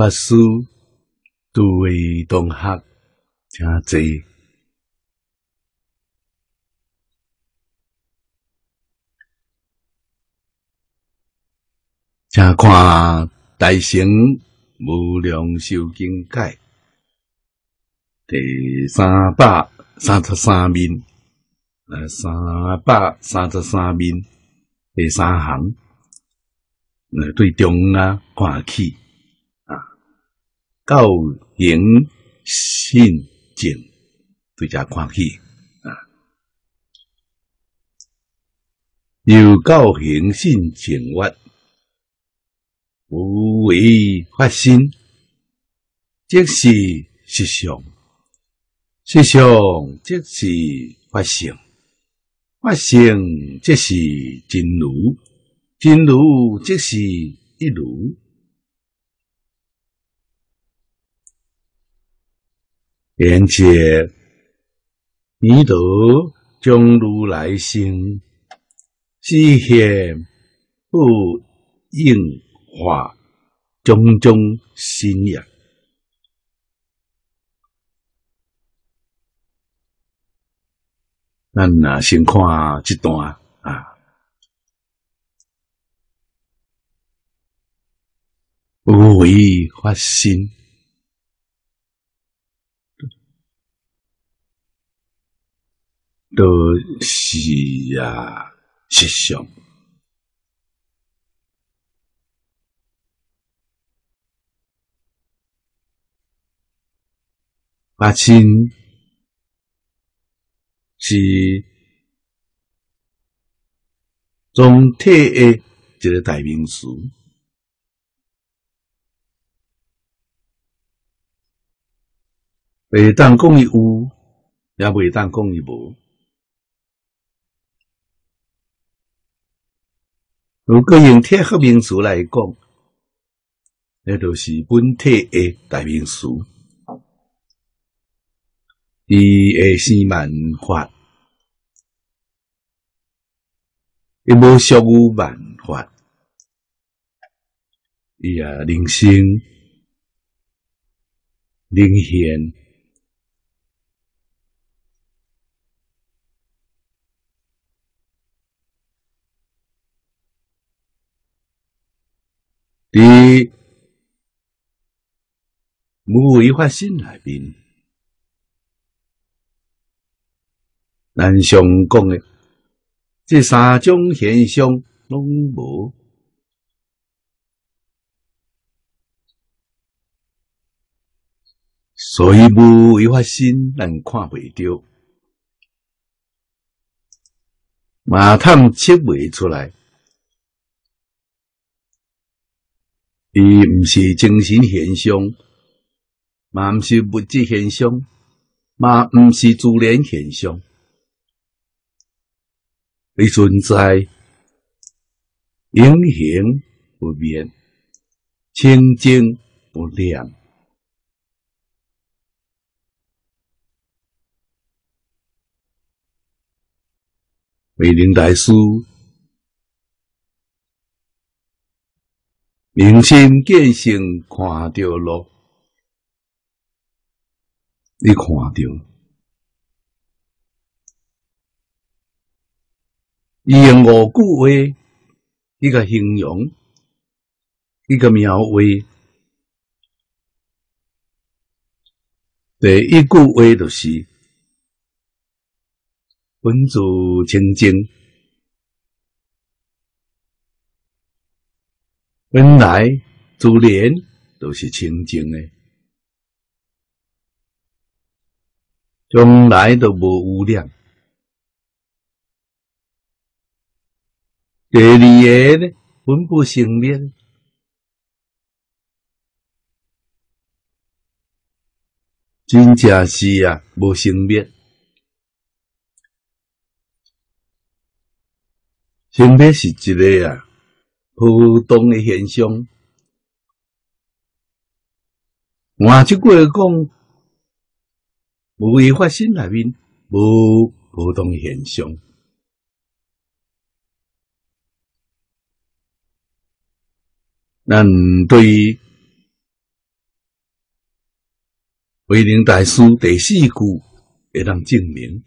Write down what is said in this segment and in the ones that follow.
法师诸位同学，请坐。请看《大乘无量寿经解》第三百三十三面，呃，三百三十三面第三行，呃，对中啊看起，教行信静对遮看起啊，有教行信静曰。无为发心，即是实相；实相即是发性；发性即是真如；真如即是一如。而且，弥陀将如来性实现不应。化种种心也，咱啊先看这段啊，无为发心，都是啊实相。发心是总体的一个代名词，未当讲伊有，也未当讲伊无。如果用贴合名词来讲，那就是本体的代名词。伊会生万法，伊无属有万法，伊也灵性灵现，伫无为法心内面。咱常讲的，这三种现象拢无，所以无为法心，咱看袂着，马探测袂出来，伊毋是精神现象，嘛毋是物质现象，嘛毋是自然现象。伊存在，永恒不变，清净不亮。美林大师明心见性，看到咯，你看到。伊用五句话，一个形容，一个描绘。第一句话就是“本自清净”，本来自然都是清净的，从来都无污染。第二个呢，本不生灭，真正是啊，无生灭，生灭是一个啊，普通的现象。换一句话讲，无为发生内面无普通现象。咱对威灵大师第四句会当证明。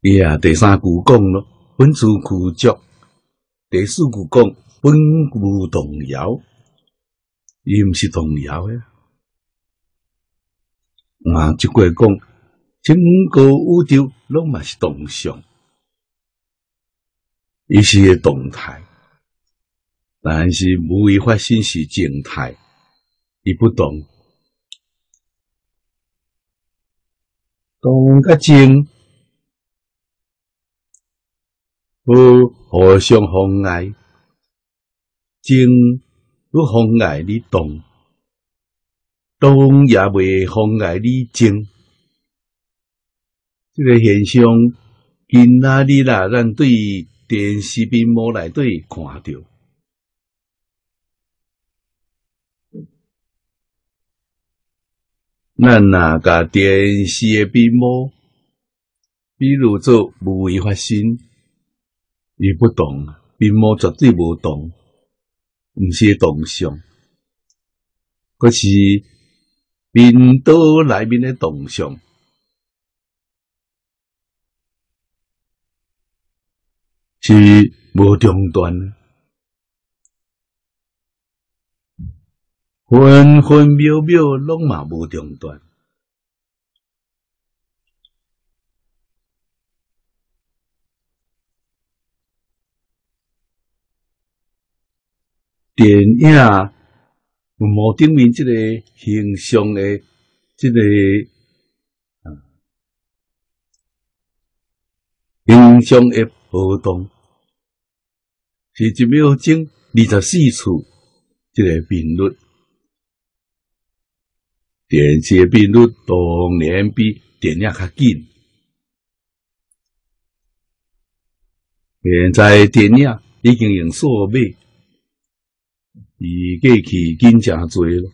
伊啊，第三句讲咯，本自苦足；第四句讲本无动摇，伊毋是动摇诶。啊，即句讲，整个宇宙拢嘛是动向，伊是个动态，但是无为发生是静态，伊不动，动甲静。无互相妨碍，静不妨碍你动，动也未妨碍你静。这个现象，今仔日啦，咱对电视屏幕内底看到，咱若甲电视的屏幕，比如做无为发生。伊不动，屏幕绝对无动，毋是动向，嗰是面道内面的动向，是无中断，分分秒秒拢嘛无中断。电影无顶面即个形象的即个形象的波动，是一秒钟二十四次即个频率，电视频率当然比电影较紧。现在电影已经用数码。伊过去紧诚多咯，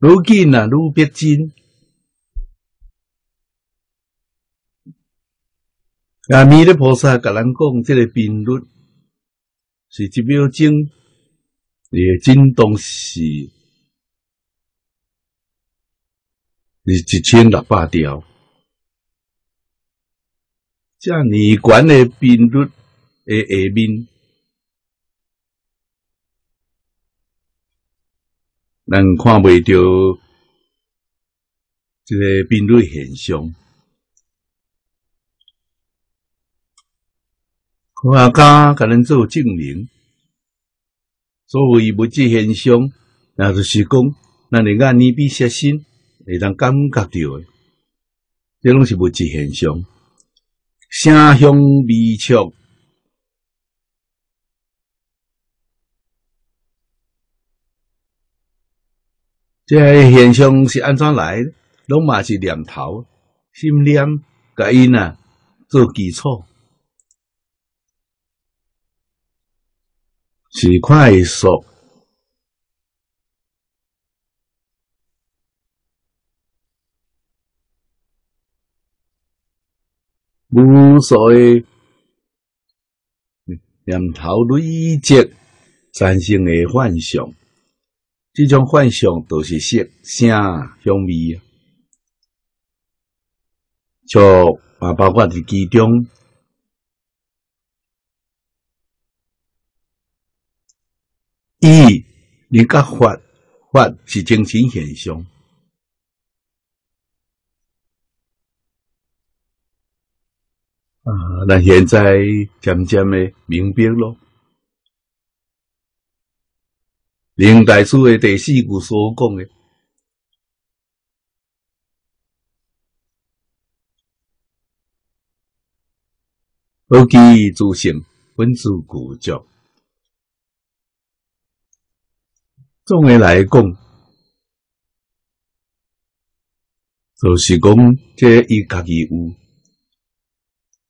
愈紧啊愈逼真。阿弥陀菩萨甲咱讲，这个频率是一秒钟，你的震动是是一千六百条，这尼悬的频率的下面。咱看袂到这个频率现象，科学家甲咱做证明，所谓物质现象，那就是讲，咱的眼耳鼻舌身会当感觉到的，这拢是物质现象，声香味触。这现象是安怎来？拢嘛是念头、心念、甲因啊做基础，是快速、无所谓念头累积产生的幻想。这种幻想都是色、声、香味啊，就啊，包括伫其中，意你甲法法是精神现象啊，咱现在渐渐的明白咯。林大师的第四句所讲的，而其自性本自固着。总的来讲，就是讲这伊家己有，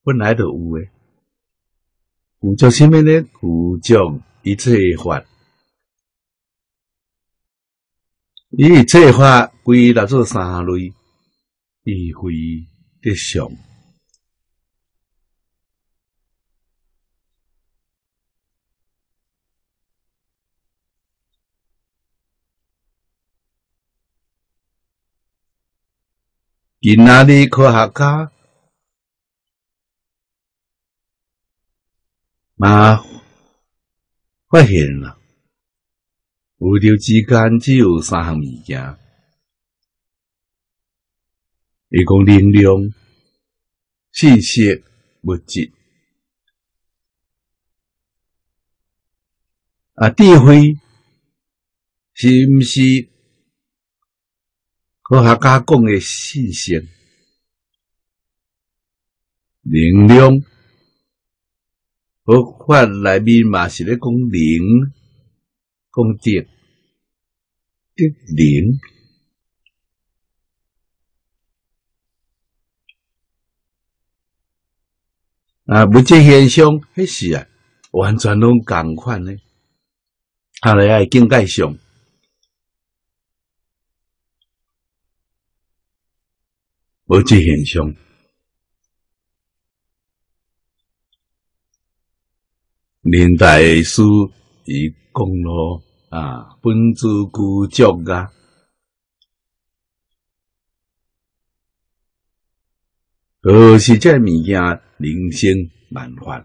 本来就有诶。固着什么呢？固着一切法。以这话归纳作三类，意会得上。今哪里科学家？马，坏些了。宇宙之间只有三项物件，一共能量、信息、物质。啊，智慧是毋是科学家讲的信息？能量，佛法内面嘛是咧讲灵，讲德，德灵。啊，物质现象，迄是啊，完全拢共款呢。后来爱境界上，无这现象。年代书伊讲咯啊，本自具足啊，而是这物件人生万法。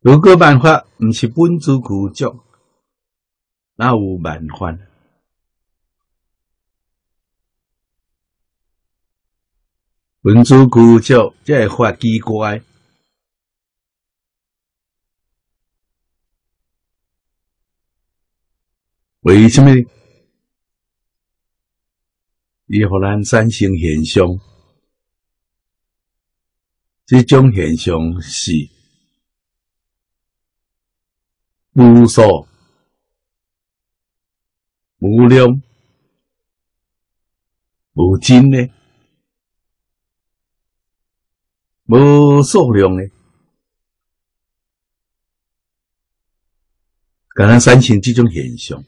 如果万法毋是本自具足，哪有万法？本自具足，这法奇怪。为什么？伊互咱产生现象，这种现象是。无数、无量、无尽的、无数量的，可能产生这种现象。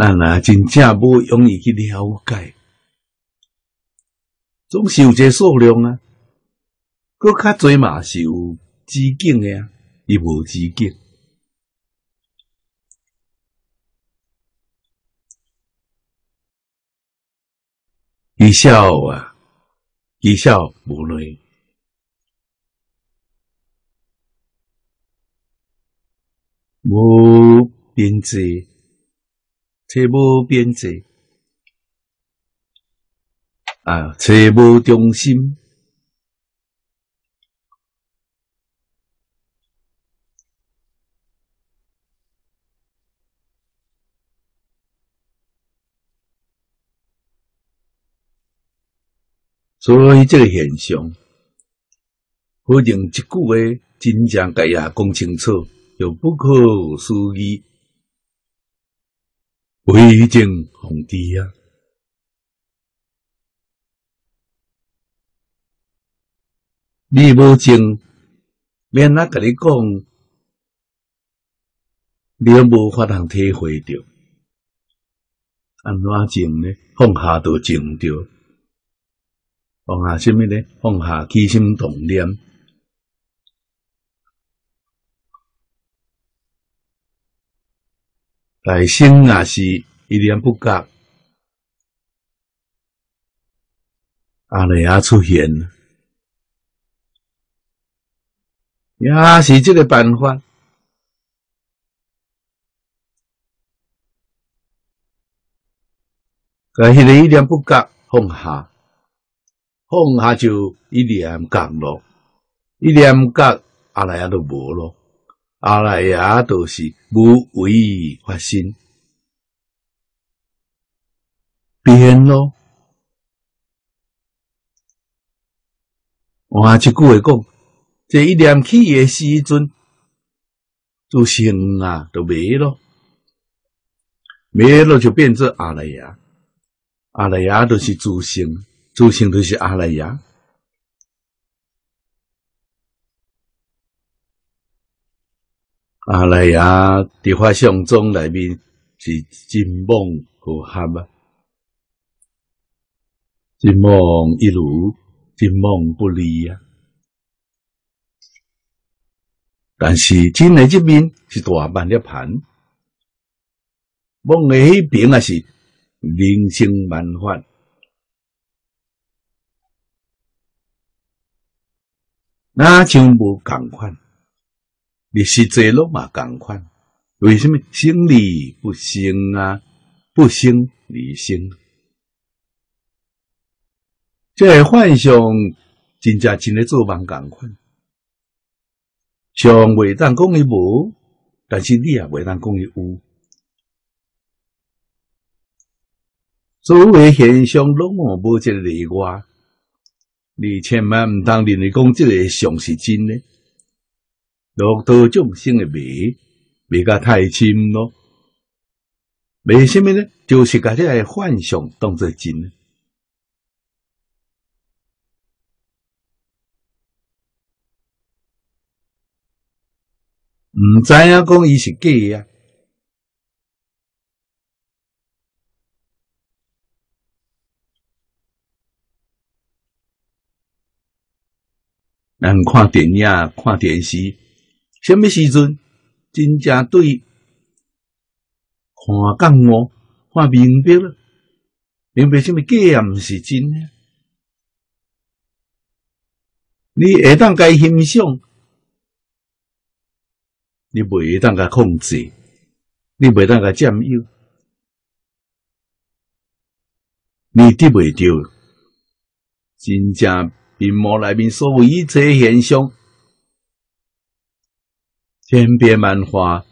咱啊，真正无容易去了解。总是有这数量啊，搁较侪嘛是有止境的啊，伊无止境。以笑啊，以笑无类，无边际，且无边际。啊，找无中心，所以这个现象，可用一句话真正解也讲清楚，又不可思议，为正皇帝啊！你无证，免哪甲你讲，你又无法通体会着，安怎证呢？放下都证着，放下什么呢？放下起心动念，内生也是一念不觉，阿弥也出现。也是这个办法，可是你一念不觉放下，放下就一念觉咯，一念觉阿赖耶都无咯，阿赖耶都是无为发生变咯。换一句话讲。这一念起的时阵，就成啊，就没了，没了就变成阿赖耶，阿赖耶都是主性，主性都是阿赖耶，阿赖耶伫法相中内面是真梦和合啊，真梦一如，真梦不离啊。但是真诶这面是大万粒盘，梦诶迄边也是人生万法。那像无共款，你实际落嘛共款？为什么生理不生啊？不生理生，这个幻想真正真诶做梦共款。像未当讲伊无，但是你也未当讲伊有。所有现象拢无一个例外。你千万毋当认为讲即个相是真诶，落到众生的迷，迷甲太深咯。为什么呢？就是甲即个幻想当作真。毋知影讲伊是假啊。人看电影、看电视，什么时阵真正对看讲我看明白了，明白什么假也毋是真呢？你会当该欣赏，你袂当该控制，你袂当该占有，你得袂着真正。屏幕内面所有一切现象，千变万化，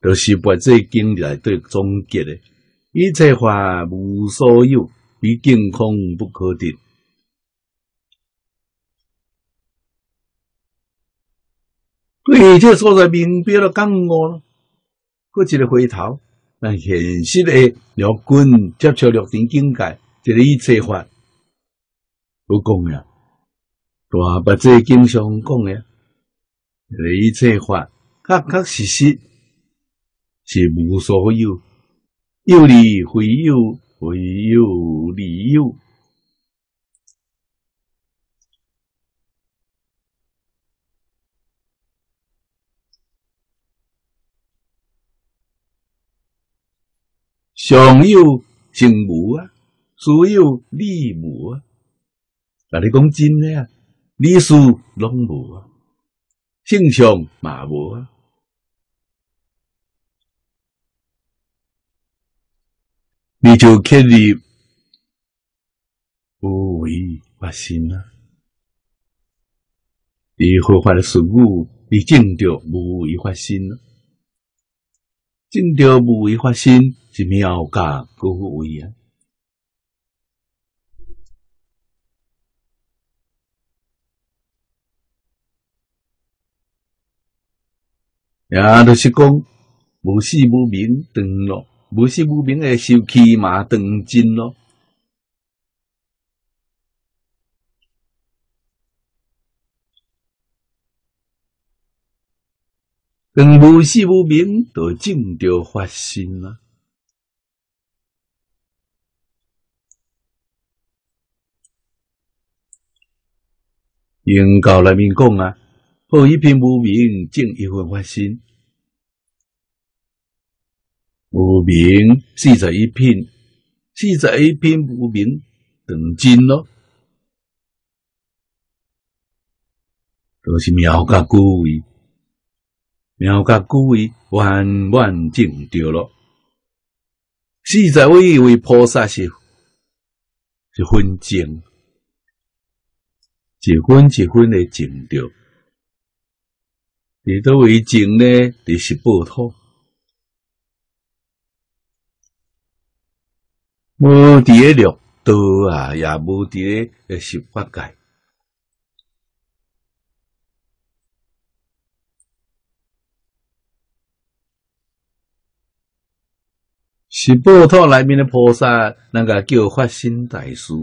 都是把这经来对总结的。一切法无所有，毕竟空不可得。对，这所在明白了讲我了，过一个回头，但现实的六根接触六尘境界，这个一切法不讲呀。大把这经常讲的，一切法确确实实是无所有，有理非有，非有理有。常有性无啊，所有理无啊。那你讲真的啊？理数拢无啊，性相嘛无啊，你就建立无为发心啊！你合法的事物，你证着无为发心啊！证着无为发心是妙价高位啊！也就是讲，无死无明断咯，无死无明的受气嘛断尽咯。跟无死无明就正着发生啦。应教内面讲啊。好一片无明，正一分发心。无明四十一品，四十一品无明等真咯，都是妙加古位，妙加古位，完完正着咯。四十位为菩萨是是分正，一分一分的正着。你都为情呢？你是报土，无伫六道啊，也无伫个十八界。是报土内面的菩萨，那个叫发心大师，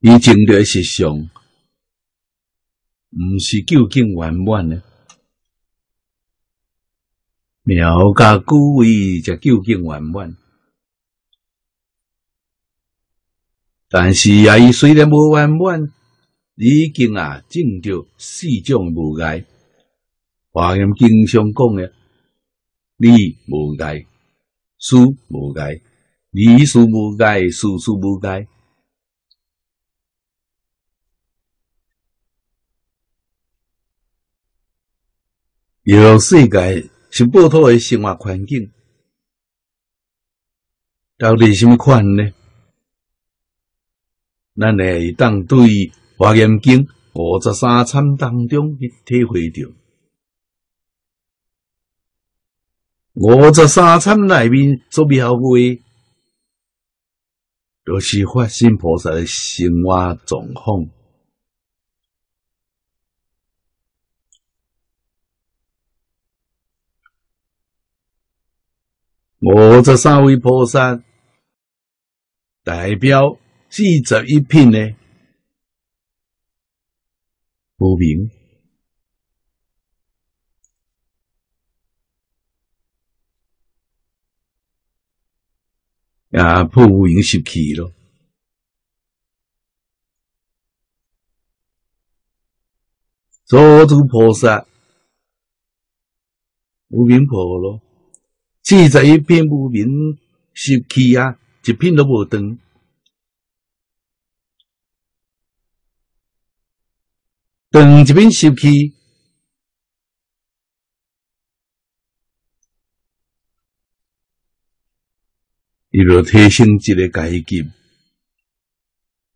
伊证的是上。毋是究竟圆满呢？苗家古位就究竟圆满。但是啊，伊虽然无圆满，已经啊证着四种无碍。华严经常讲的，理无碍，事无碍，理事无碍，事事无碍。有世界是不同的生活环境，到底什么款呢？咱会当对《华严经》五十三参当中去体会着。五十三参内面所描绘，都是发心菩萨的生活状况。五十三位菩萨代表四十一品的无名，啊，破无名习气咯。所诸菩萨无名婆罗。四十一片无名习气啊，一片都无断。断一片习气，伊就提升一个阶级，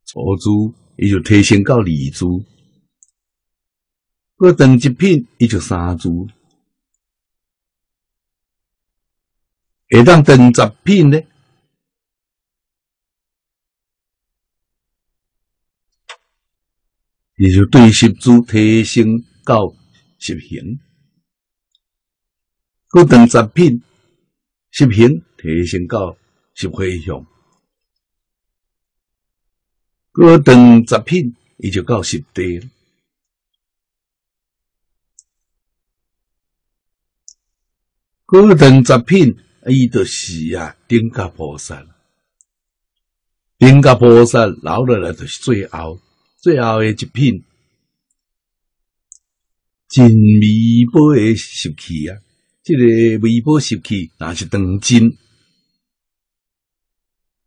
初珠伊就提升到二珠，佮断一片伊就三珠。会当登十品呢？也就对十组提升到十行，佮登十品，十行提升到十回向，佮登十品，伊就到十地了。佮登十品。伊就是啊，顶甲菩萨，顶甲菩萨留落来就是最后，最后的一品，真微波的习气啊！这个微波习气，那是当真，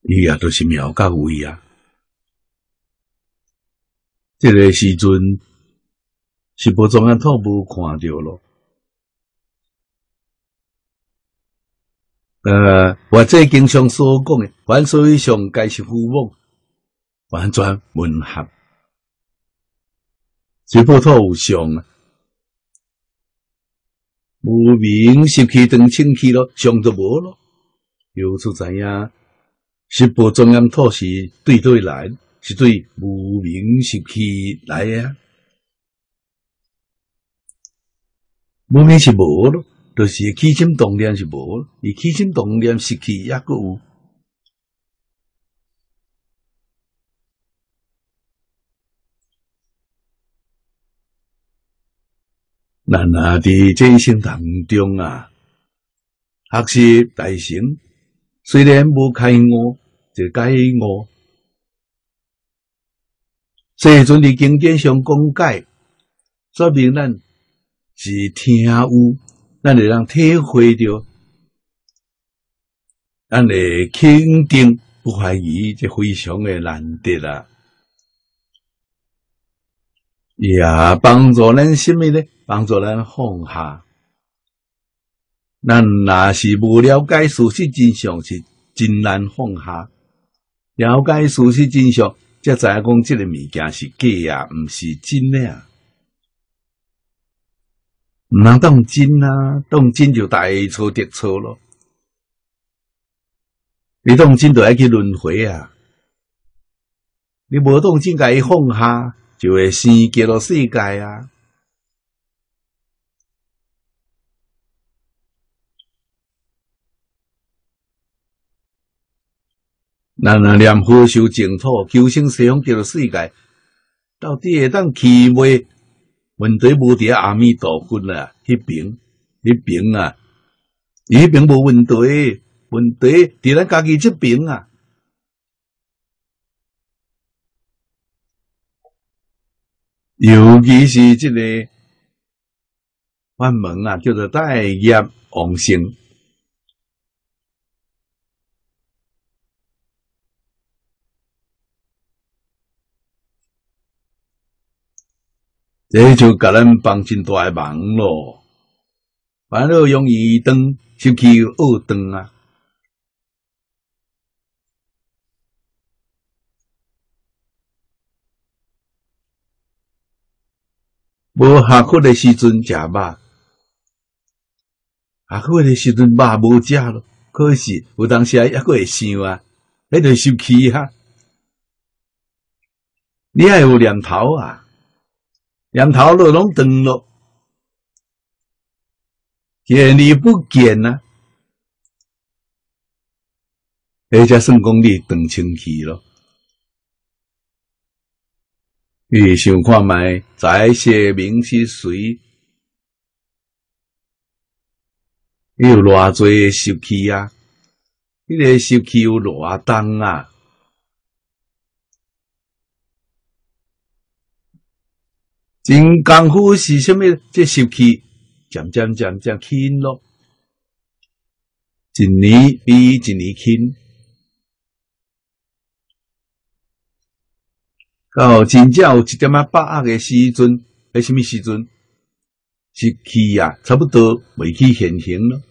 伊也都是妙到位啊！这个时阵是不中央头部看到咯。呃，或者经常所讲的，凡所谓上皆是父母，完全吻合。只不过有上啊，无名习气等清气咯，上就无咯。由此知影，十部中央土是对对来，是对无名习气来呀，无名是无咯。就是起心动念是无，而起心动念失去也个有。咱啊，伫这生当中啊，学习大乘，虽然无开悟，就解悟。这阵伫经典上讲解，说明咱是听有。咱会让体会着，咱会肯定不怀疑，这非常的难得啦。也帮助咱什么呢？帮助咱放下。咱若是无了解事实真相，是真难放下。了解事实真相，才知影讲这个物件是假啊，毋是真的啊。唔能当真啊，当真就大错特错咯。你当真就爱去轮回啊！你无当真，甲伊放下，就会生结落世界啊。咱若念佛修净土，求生西方极乐世界，到底会当去未？问题无伫阿弥陀佛啊，迄边，迄边啊，伊边无问题，问题伫咱家己即边啊。尤其是即个法门啊，叫做大业往生。这就甲咱帮真大诶忙咯，烦恼容易断，失去恶断啊！无下课诶时阵食肉，下课诶时阵肉无食咯，可是有当时还阁会想啊，迄著受气哈，你还有念头啊？两头路拢断咯，见你不见呐，而且算讲你断清气咯。你想看卖，在些名是谁？有偌济受气啊？迄个受气有偌重啊？真功夫是虾米？这受气渐渐渐渐轻咯，一年比一年轻。到真正有一点啊把握的时阵，喺什么时阵？是气啊，差不多未去现行咯。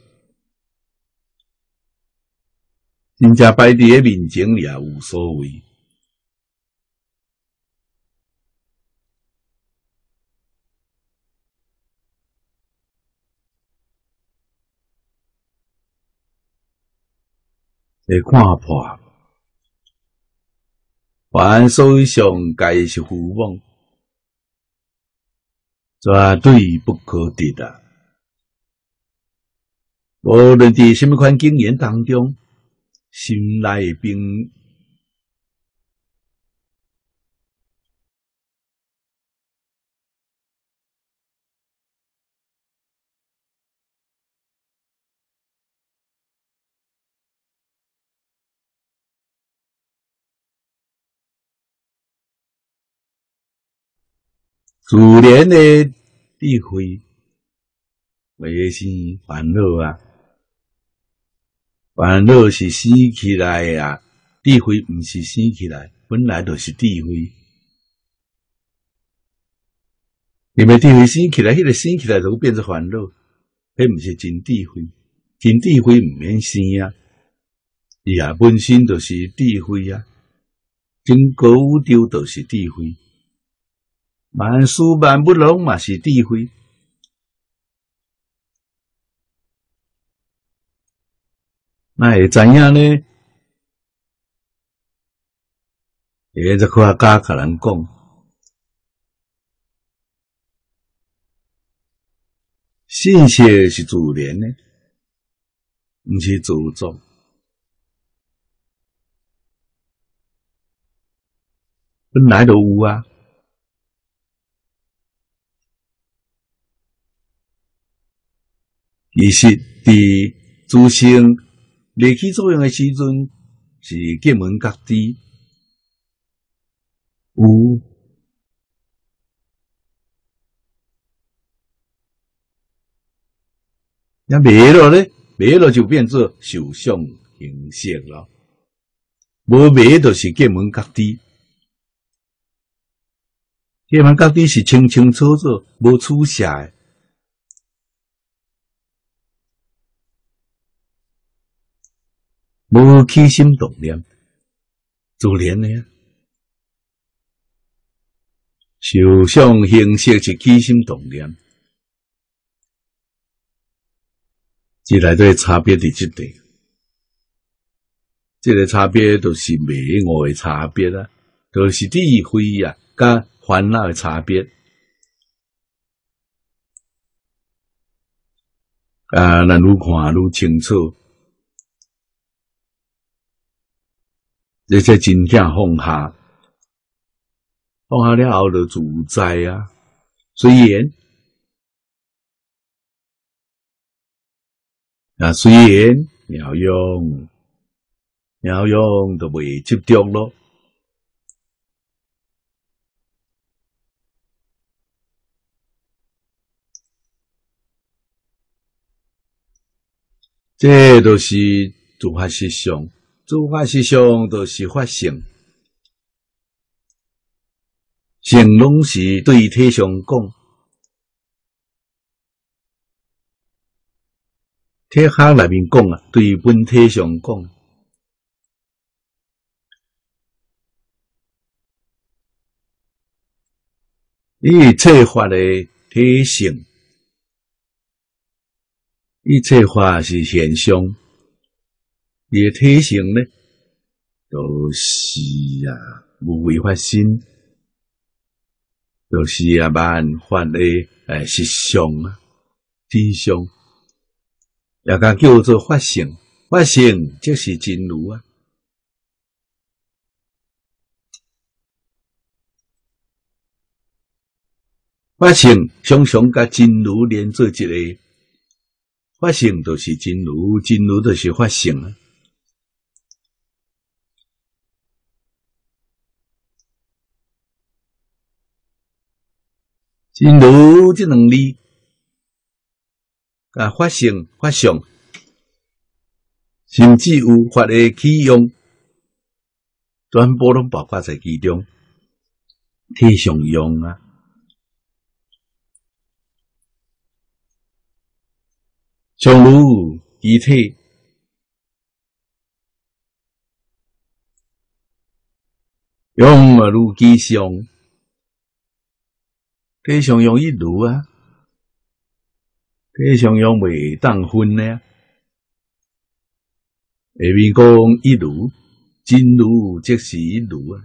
真正摆伫面前也无所谓。来看破，凡所以上皆是虚妄，绝对不可得的。无论伫什么款经验当中，心内并。自然的智慧，为是烦恼啊！烦恼是生起来的啊，智慧毋是生起来，本来就是智慧。因为智慧生起来，迄个生起来就变成烦恼，迄毋是真智慧。真智慧毋免生啊，伊啊本身就是智慧啊，真高调就是智慧。万事万不拢嘛是智慧，那会怎样呢？也就科学家可能讲，信息是自然的，毋是自作，本来就有啊。其实，伫自性立起作用的时阵，是各门各地有，那灭了呢？灭了就变作受相形式了。无灭就是各门各地，各门各地是清清楚楚，无出瑕。无起心动念，自然的呀。受想形式是起心动念，即内底差别伫即地，这个差别都是美我的差别啊，都是智慧呀，甲烦恼的差别啊，咱愈看愈清楚。而些真正放下，放下了后就自在啊。虽然，啊虽然，鸟用，鸟用都未执着咯。这都是诸法实相。诸法实相都是法性，性拢是对体上讲，体学内面讲啊，对本体上讲，一切法的体性。一切法是现象，伊诶体性呢，都是啊无为法心，都是啊万法诶诶实相啊真相，也甲叫做法性，法性即是真如啊，法性常常甲真如连做一个。法性都是真如，真如都是法性啊！真如这两字，啊，法性、法相，甚至有法的起用，全部拢包括在其中，体上用啊！上如一体，用如其相，体上用一如啊，体上用未当分呢。下面讲一如，真如即是一如啊，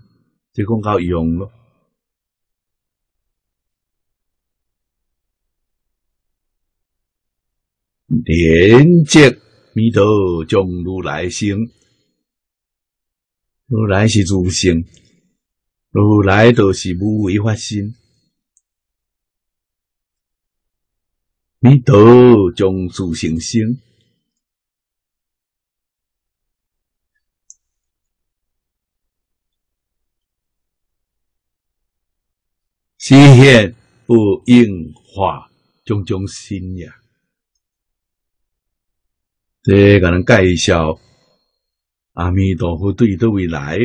即讲到用咯。连接弥陀将如来生，如来是自性，如来都是无为法心。弥陀将自性生，实现不应化种种心呀。这个人介绍阿弥陀佛对的未来，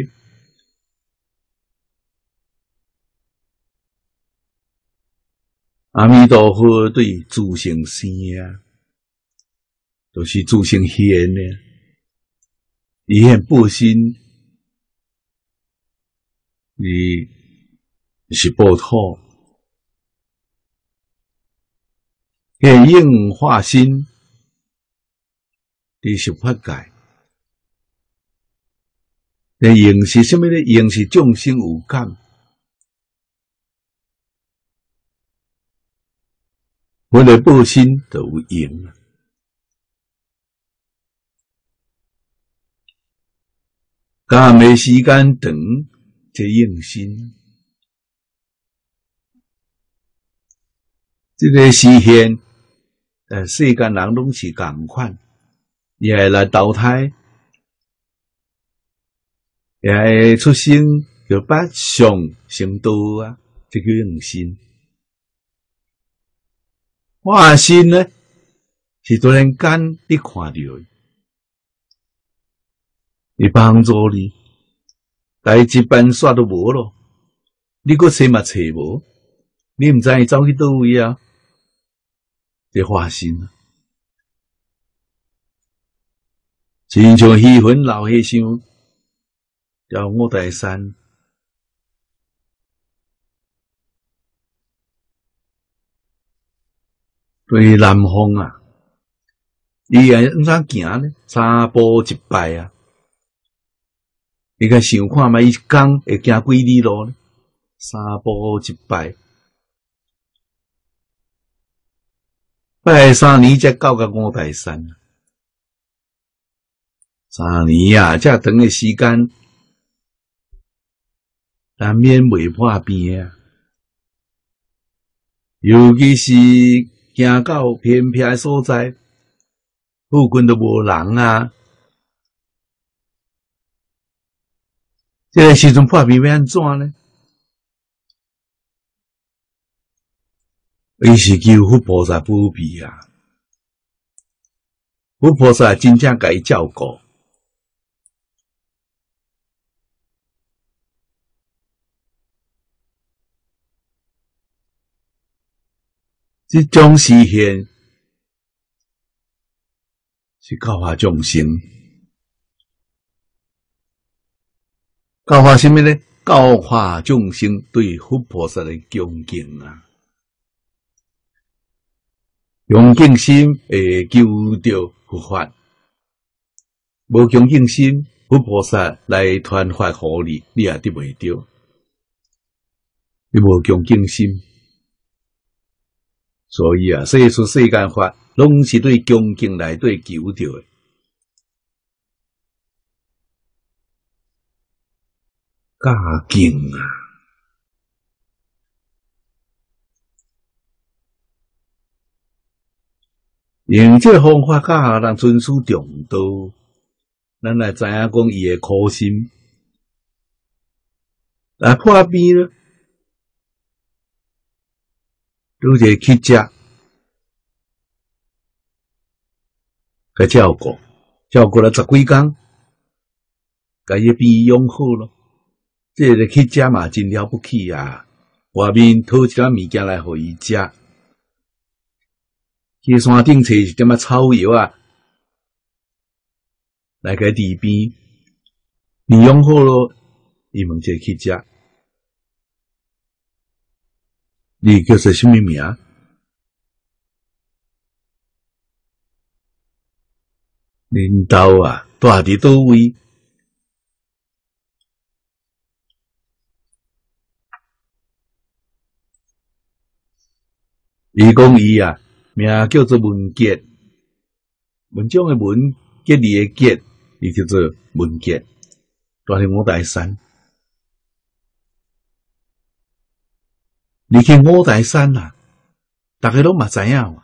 阿弥陀佛对诸行生啊，都是诸行现呢，以现不心，你是报托，现应化心。你是法界，那应是什么呢？应是众生有感，我来报信都有用啊。加没时间等，这用心，这个实现，呃，世间人拢是共款。也来投胎，也出生就八上成道啊！这个用心，化心呢？是突然间你看到，你帮助你，代志办煞都无咯，你个找嘛找无，你唔知走去倒位啊？这化心啊！亲像喜欢老和尚，叫五台山，对南方啊，伊也唔怎行呢？三步一拜啊！你看想看嘛，伊一讲会行几里路呢？三步一拜，拜三年才到个五台山。三年啊，这长的时间，难免未破病啊。尤其是行到偏僻的所在，附近都无人啊。这个时阵破病要安怎呢？伊是求佛菩萨保庇啊，佛菩萨真正甲伊照顾。这种实现是教化众生，教化什么呢？教化众生对佛菩萨的恭敬啊，恭敬心会救到佛法，无恭敬心，佛菩萨来传法给你，你也得袂到，你无恭敬心。所以啊，所以说世间法，拢是对恭敬来对求着的。加敬啊！用这方法教人遵守重道，咱来知影讲伊的苦心，来破病了。拄者去食，个照顾，照顾了十几工，甲伊病养好咯。这个去食嘛，真了不起啊！外面讨一点物件来互伊食，去山顶找一点仔草药啊，来个治病。病养好咯，伊问者去食。你叫做什么名？领导啊，住伫倒位？伊讲伊啊，名叫做文杰，文章的文，杰里的杰，伊叫做文杰，住伫五台山。你去五台山啦，大家拢嘛知影。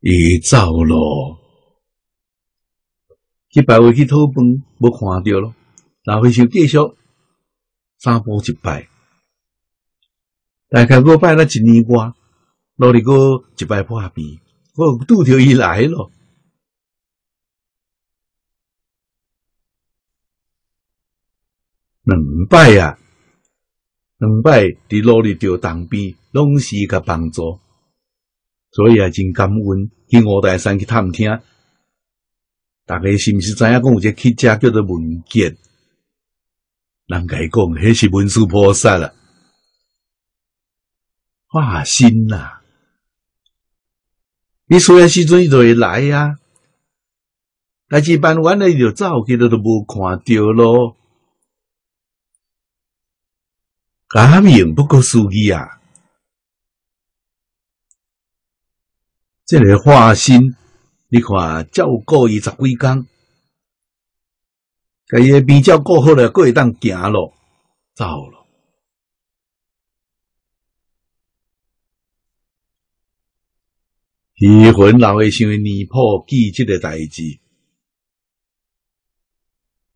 伊走咯，去拜位去讨饭，无看到咯。然后就继续三步一拜，大概过拜了一年外，落嚟个一拜破病，我拄着伊来咯。两摆啊，两摆伫努力着当兵，拢是甲帮助，所以也真感恩去五台山去探听。大家是毋是知影讲有一个乞家叫做文杰？人家讲迄是文殊菩萨啦，化身啦。你出来时阵伊就会来啊，但是办完了伊就走，去，都都无看到咯。假名不可思议啊！这个化身，你看照顾伊十几工，甲伊病照顾好了，过会当行咯，走咯。离魂老会想念破记这个代志，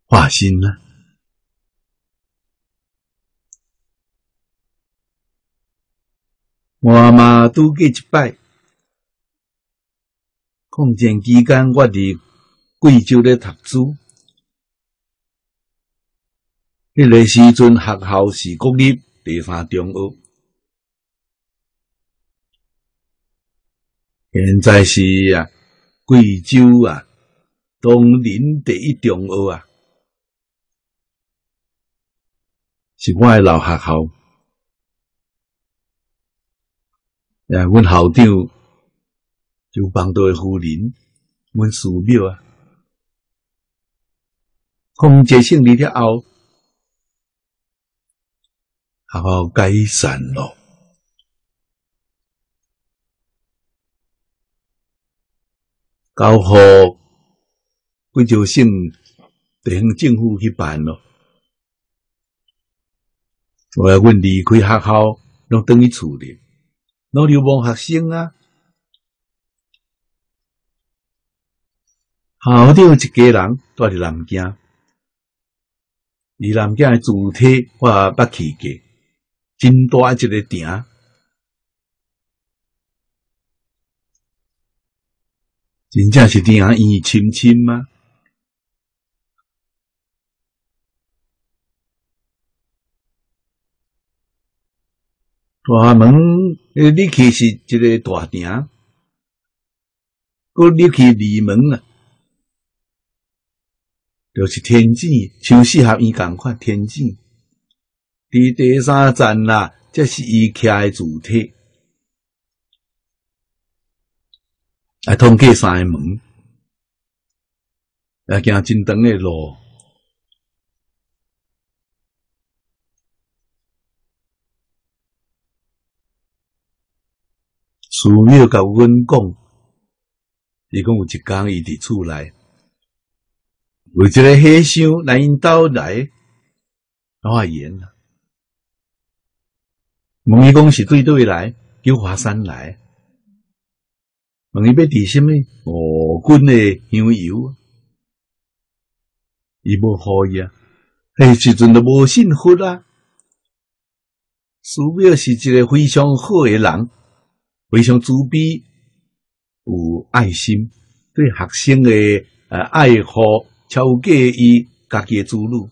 化身啊！我嘛拄过一摆，抗战期间我伫贵州咧读书，迄个时阵学校是国立第三中学，现在是啊贵州啊东林第一中学啊，是我诶老学校。诶，阮校长就帮到夫人，阮寺庙啊，空节胜利了后，好好改善咯。交互贵州省地方政府去办咯。我要阮离开学校，拢等于处理。拢流亡学生啊。校长一家人住伫南京，伊南京诶主体我捌去过，真大一个埕。真正是听伊深深吗、啊？大门，诶，你去是一个大厅，佮你去二门啊，就是天井，像四合院共款天井。伫第三站啦，这是伊徛诶主体。啊，通过三个门，啊，行真长诶路。寺庙甲阮讲，伊讲有一工伊伫厝内，有一个和尚来因兜来发言啦。问伊讲是对对来，叫华山来。问伊要伫什么五军的香油，伊无好伊啊！迄时阵都无信佛啊！寺庙是一个非常好诶人，非常慈悲，有爱心，对学生诶呃爱护，超过伊家己子女。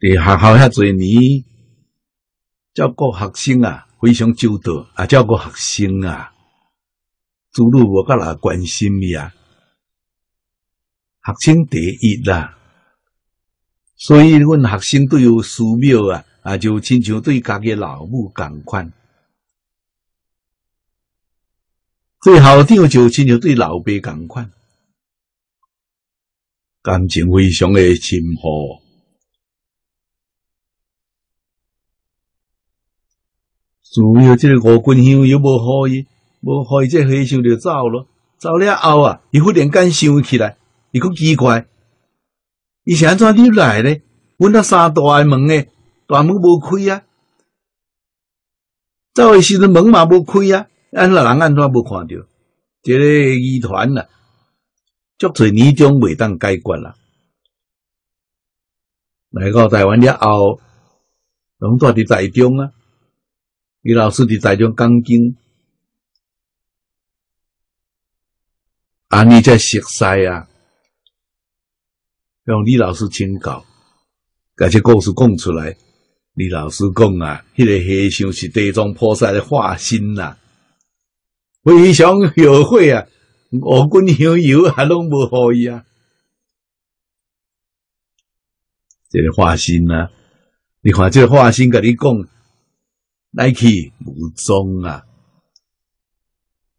伫学校遐侪年，照顾学生啊！非常周到，啊，照顾学生啊，子女无甲人关心伊啊，学生第一啦。所以，阮学生对有寺庙啊，啊，就亲像对家己老母共款。对校长就亲像对老爸共款，感情非常的深厚。主要这个五军香又无好伊，无好伊，这和尚就走了。走了后啊，伊忽然间想起来，伊讲奇怪，伊是安怎入来咧？阮那三大门诶，大门无开啊！走诶时阵门嘛无开啊！安那人安怎无看着？这个疑团啊，足侪年中未当解决啦。来到台湾了后，拢住伫台中啊。李老师伫台中讲经，安尼才熟悉啊！向李老师请教，甲这故事讲出来。李老师讲啊，迄个和尚是地藏菩萨的化身呐，非常后悔啊！五军香油还拢无好伊啊！这个化身呐，你看这个化身甲你讲。来去无踪啊！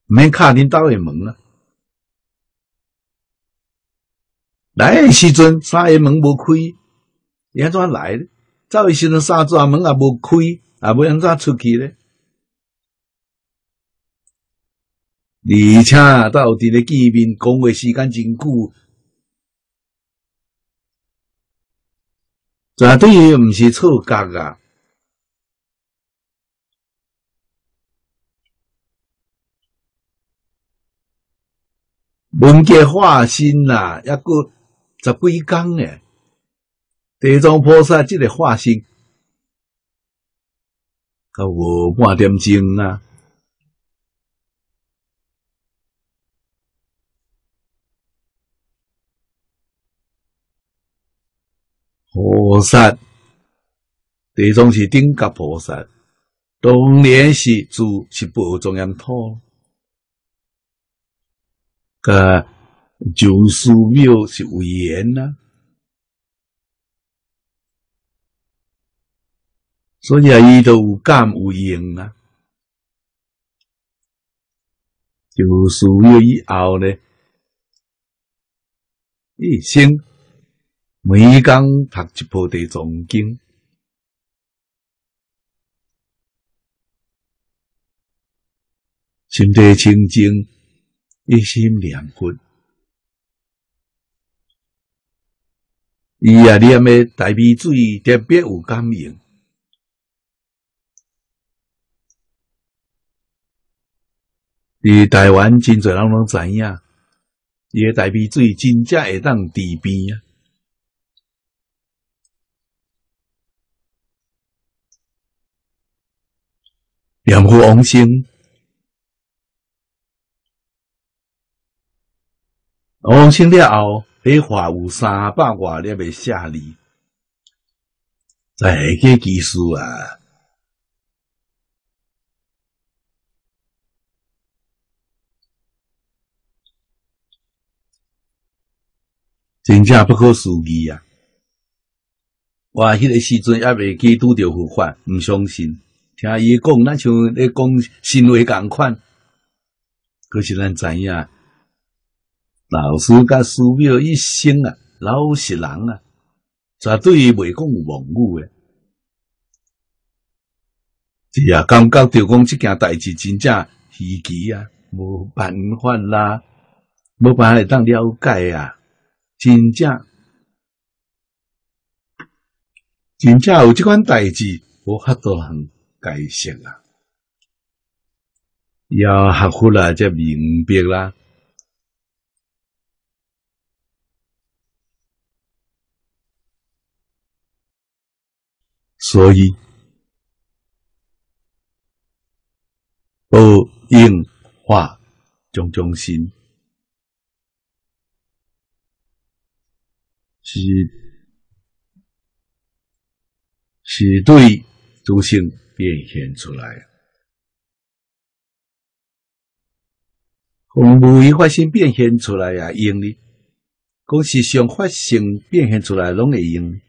免敲恁兜诶门啊！来诶时阵，三个门无开，伊安怎来咧？走诶时阵，三扇门也无开，也要安怎出去咧？而且到伫咧见面讲话时间真久，绝对毋是错觉啊！文杰化身啦，抑过十几工诶，地藏菩萨即个化身，较无半点钟啦。菩萨，地藏是顶级菩萨，当然是住是宝中央土。个九寺庙是为言呐，所以啊，伊都有感有用啊。九寺庙以后呢，一生每工读一部地藏经，心地清净。一心两分，伊啊念的大悲水特别有感应。伫台湾真侪人拢知影，伊个大鼻水真正会当治病啊。念佛往生，往生了后，彼画有三百外粒诶舍利，在个技术啊。真正不可思议啊！我迄个时阵也未记拄着佛法，毋相信。听伊讲，咱像咧讲新话共款。可是咱知影，老师甲师庙一生啊，老实人啊，绝对袂讲有妄语诶。是啊，感觉着讲即件代志真正稀奇啊，无办法啦，无办法会当了解啊。真正，真正有即款代志，我法度很解释啦，要学会啦，才明白啦。所以，不应化种种心。是是对诸性变现出来，从无为发生变现出来啊，用哩，讲是上发生变现出来拢会用，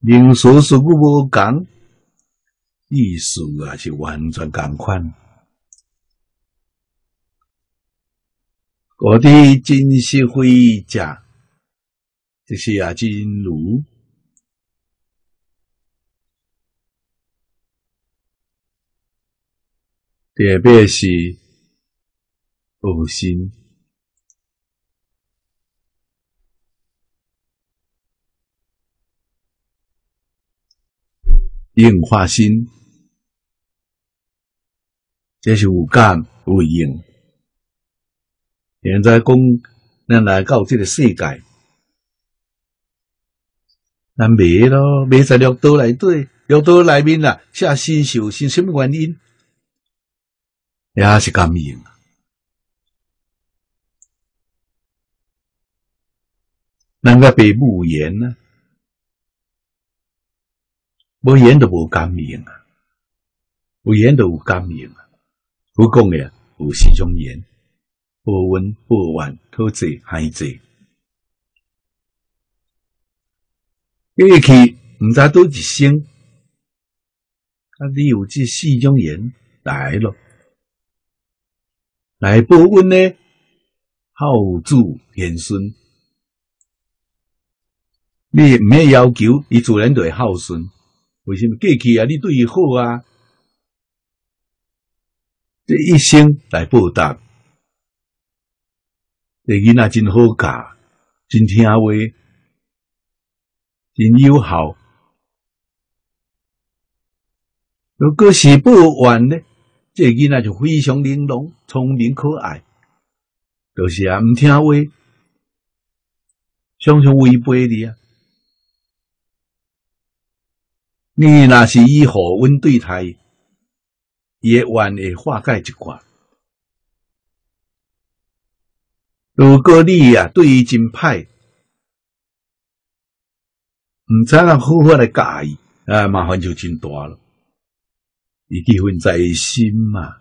灵所事故无同，意思啊是完全共款。我的真实慧者，就是啊真如，特别是无心。硬化心，这是有感有应。现在讲，咱来到这个世界，咱未咯，未在六道内底，六道内面啦，下新受是什么原因？也是感应。咱个被无言呢？无言都无感应啊，无言都有感应啊。我讲嘅有四种言。报恩报怨，可济害济。过去毋知多一生，啊！你有这四种言来了，来报恩呢？孝祖贤孙，你唔咩要求，伊自然就会孝顺。为什么过去啊？你对伊好啊？这一生来报答。这囡仔真好教，真听话，真友好。如果是不完呢？这囡仔就非常玲珑、聪明、可爱，就是啊，唔听话，常常违背你啊。你若是以和温对待，也愿会化解一寡。如果你呀对伊真歹，唔知人好好来教伊，啊，麻烦就真大了。伊结婚在心嘛，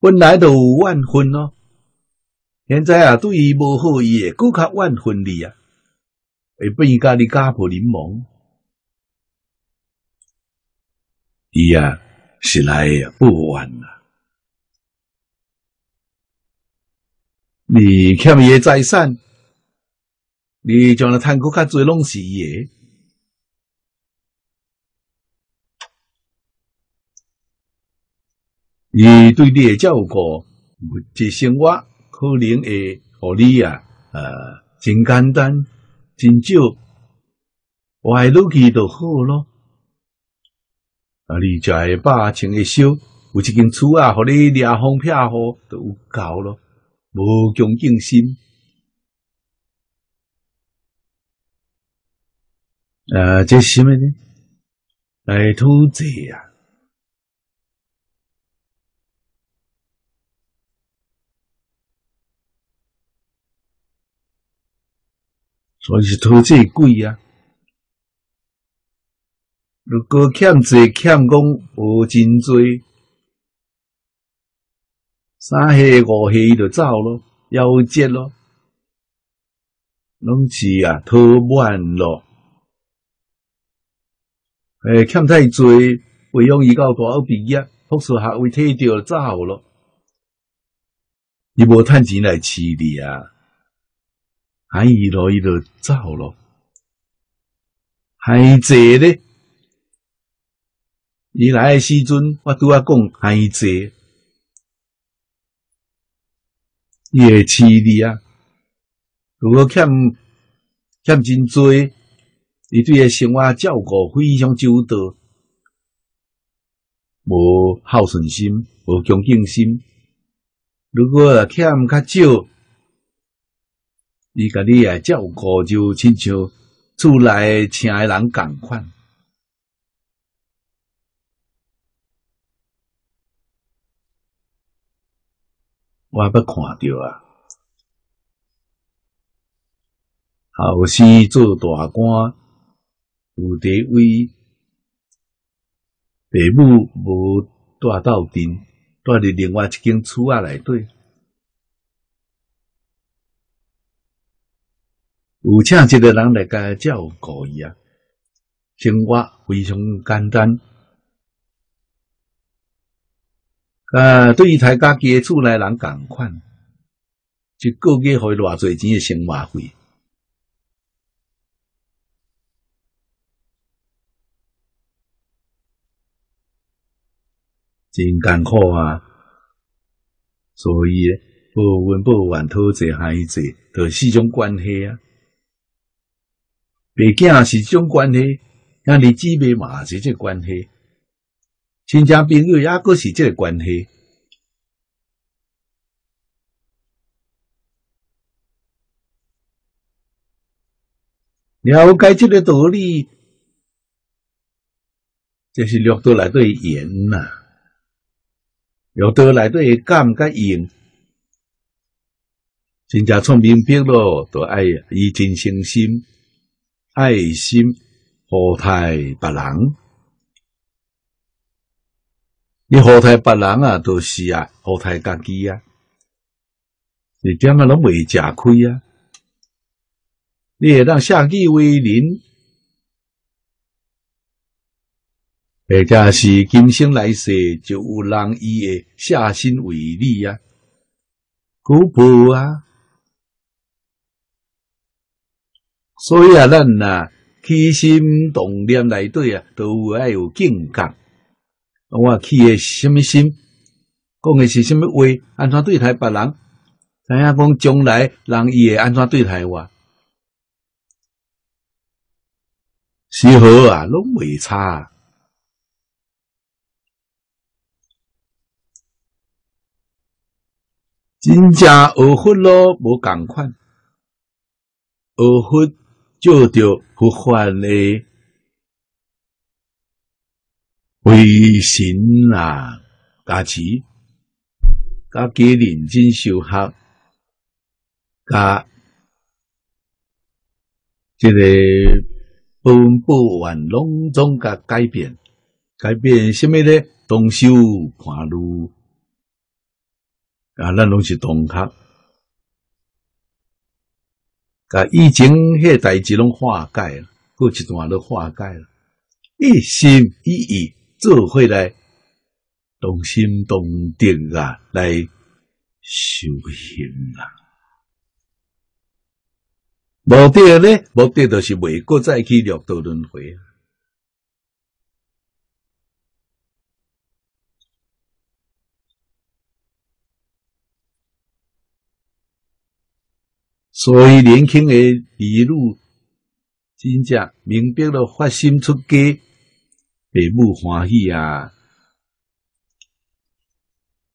本来就有怨恨咯。现在啊对伊无好，伊会更较怨恨你啊，会变甲你家婆联盟。伊啊是来不完啊。你欠伊财产，你将来贪过较侪拢是伊。伊对你的照顾，物质生活可能会互你啊，呃，真简单，真少，外落去就好咯。啊，你就会把穿会少，有一间厝啊，互你掠风撇雨都有够咯。无恭敬心。啊，这什么呢？来土者啊，所以是土者贵啊。如果欠债欠工无真多。三下五岁伊就走咯，夭折咯，拢是啊讨满咯。诶，欠太多，费用伊到大学毕业，博士学位摕着走咯，伊无趁钱来饲你啊！还伊咯，伊就走咯，还债咧？伊来诶时阵，我拄啊讲还债，伊会饲你啊！如果欠欠真多。伊对个生活照顾非常周到，无孝顺心，无恭敬心。如果欠较少，伊甲你啊照顾就亲像厝内请诶人共款。我要看着啊，后生做大官。有地位，父母无带到阵，带伫另外一间厝仔内底。有请一个人来甲照顾伊啊，生活非常简单。啊，对于大家己诶厝内人共款，一个月互伊偌侪钱诶生活费。真艰苦啊！所以报恩报怨讨债还债，都是种关系啊。毕竟是种关系，那你姊妹嘛是这关系，亲戚朋友也个是这个关系。了解这个道理，这是六道来对言呐。有倒来都会感甲用，真正聪明笔咯，都爱以真诚心、爱心好待别人。你好待别人啊，都是啊好待家己啊，你点啊拢未吃亏啊？你会当下己为人。或者是今生来世就有人伊会下心为你啊，古朴啊，所以啊，咱啊起心动念内底啊，都爱有境界。我起的什么心，讲的是什么话，安怎对待别人，知影讲将来人伊会安怎对待我，是好啊，拢未差。真正学佛咯，无共款。学佛就着佛法的唯心啊，加持，加加认真修学，加这个本不完拢总甲改变，改变什么呢？动修看路。啊，咱拢是同学，甲以前迄代志拢化解了，过一段都化解了，一心一意做回来，动心动定啊，来修行啊。目的呢？目的就是未过再去六道轮回。所以年轻的儿女真正明白了发心出家，父母欢喜啊！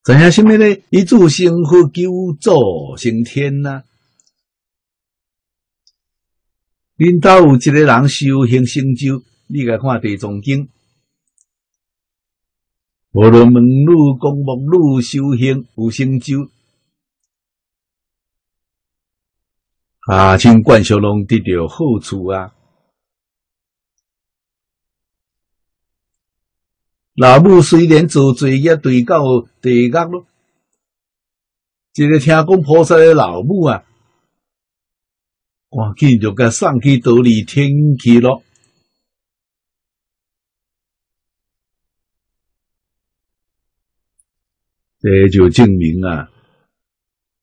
知影什么呢？一柱成佛，九座升天呐！领导有一个人修行成就，你来看地藏经，无论门路、公门路修行有成就。啊，请冠小龙得到好处啊！老母虽然做罪业，对到地狱咯，一个听讲菩萨的老母啊，赶紧就甲送去道理天去咯。这就证明啊，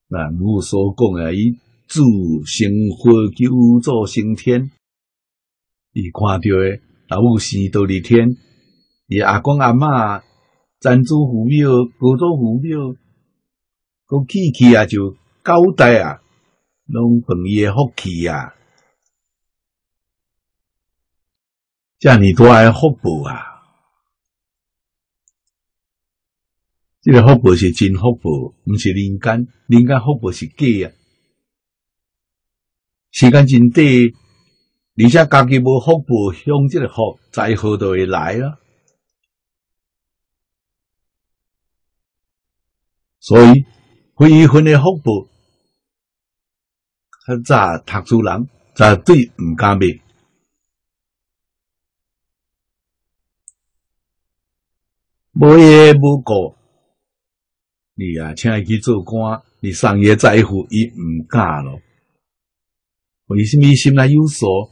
老母所讲啊，伊自成佛，救助升天，伊看到的老母是道理天，伊阿公阿嬷赞助父庙，高祖父庙，个气气啊，就交代啊，拢本伊诶福气啊，遮尔大诶福报啊！这个福报是真福报，毋是人间。人间福报是假啊！时间真短，而且家己无福报，向这个福灾祸都会来啊。所以，非分的福报，较早读书人绝对毋敢灭，无业无果。你啊，请伊去做官，你上业在乎，伊毋敢咯。为什么心内有数？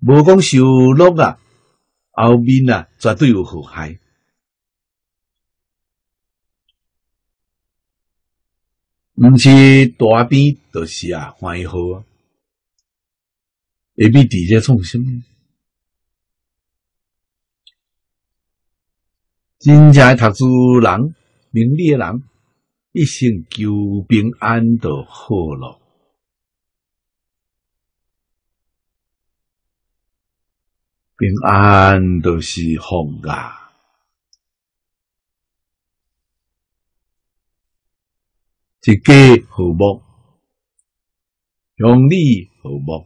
无讲受落啊，后面啊，绝对有祸害。毋是大边，就是啊，欢喜好啊。会比伫咧创什么？真正读书人、明理的人，一生求平安就好咯。平安就是福啊！一家和睦，乡里和睦，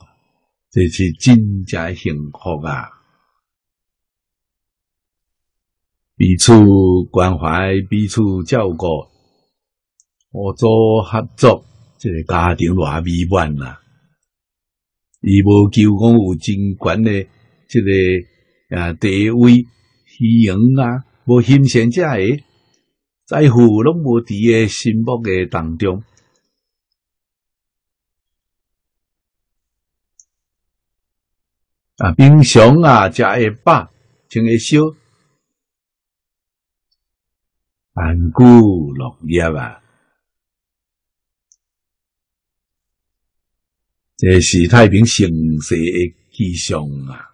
这是真正幸福啊！彼此关怀，彼此照顾，合作合作，这个家庭偌美满啊！伊无求讲有真权的这个啊地位、虚荣啊，无欣赏者诶，在乎拢无伫诶心目诶当中啊，平常啊，食会饱，穿会少。安居乐业啊！这是太平盛世的气象啊！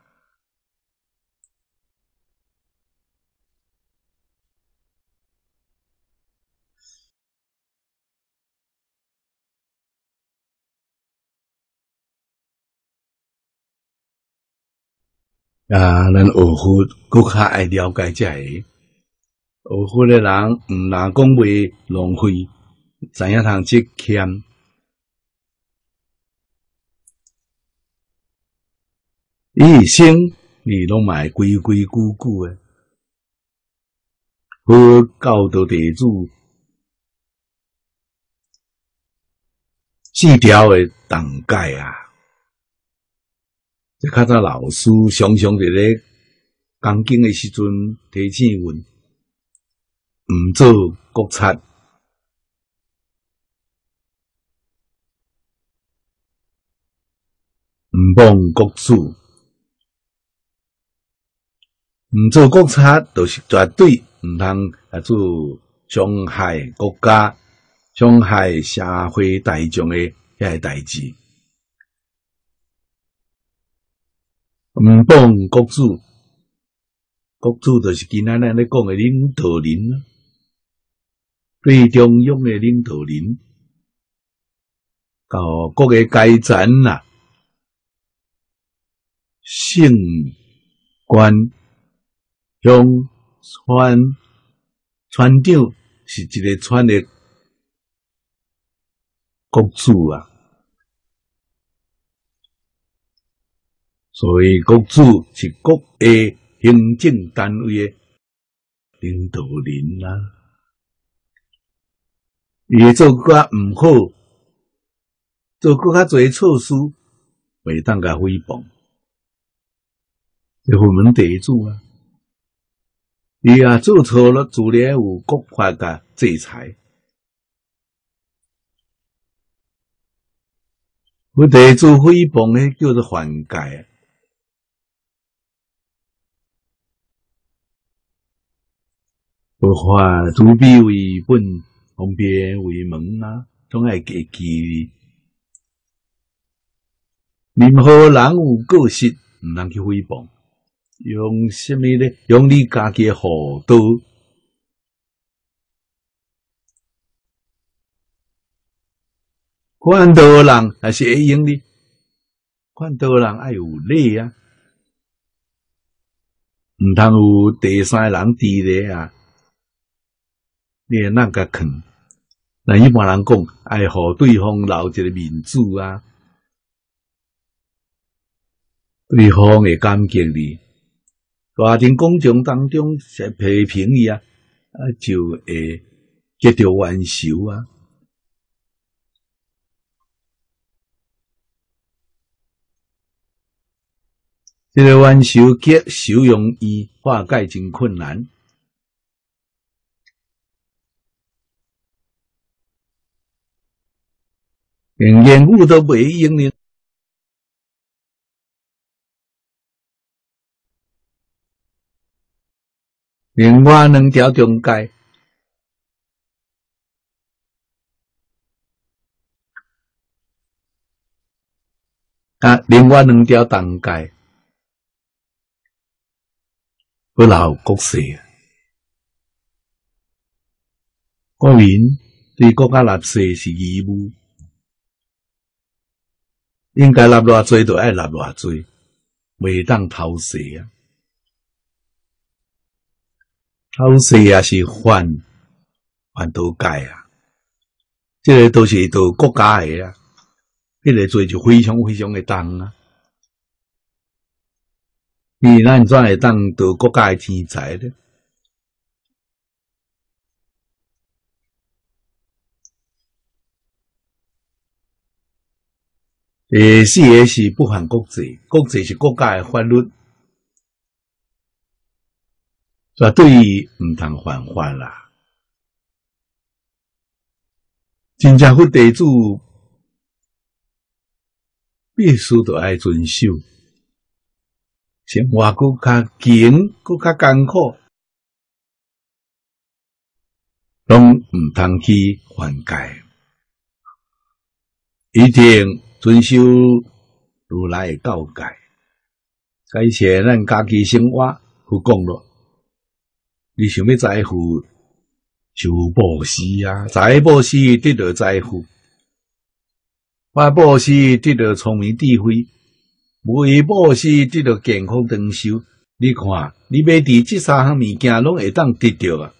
啊，咱学佛更较爱了解这个。学佛的人毋拿讲话浪费，知影通积欠，一生你拢买规规矩矩诶，好教导地主，四条诶当界啊！即较早老师常常伫咧讲经诶时阵提醒阮。毋做国贼，毋帮国主，毋做国贼，就是绝对毋通来做伤害国家、伤害社会大众诶遐个代志。毋帮国主，国主就是今仔日咧讲诶领导人。最中央的领导人，到各个阶层呐，县、官、乡、村、村长是一个村的国主啊，所以国主是国的行政单位的领导人呐。伊做甲毋好，做更较侪措施，袂当甲诽谤，这佛门地主啊，伊啊做错了，自然有国法甲制裁。我地主诽谤诶，叫做犯戒。佛法主必为本，方便为门啊，总爱记记。任何人有过失，毋通去诽谤。用什么呢？用你家己诶厚道。看道人还是会用哩，看道人爱有礼啊，毋通有第三人伫咧啊。你那个肯？那一般人讲，爱互对方留一个面子啊，对方会感激你。大庭广众当中在批评伊啊，啊就会结着冤仇啊。这个冤仇结仇容易化解真困难。连。言语都袂用呢，另外两条中界，啊，另外两条中界，不老国事啊，国民对国家纳税是义务。应该纳偌济就爱纳偌济，袂当偷税啊！偷税也是犯犯道戒啊！这个都是都国家的啊，迄个罪就非常非常的重啊！你咱怎会当得国家的天财呢？诶，四个是不犯国罪，国罪是国家的法律，绝对毋通犯法啦。真正佛地主必须都爱遵守，生活更较紧，更较艰苦，拢毋通去犯戒，一定。遵守如来的教戒，改善咱家己生活，去讲咯。你想要财富，就布施啊！财布施得到财富，我布施得到聪明智慧，无布施得到健康长寿。你看，你买伫这三项物件，拢会当得到啊！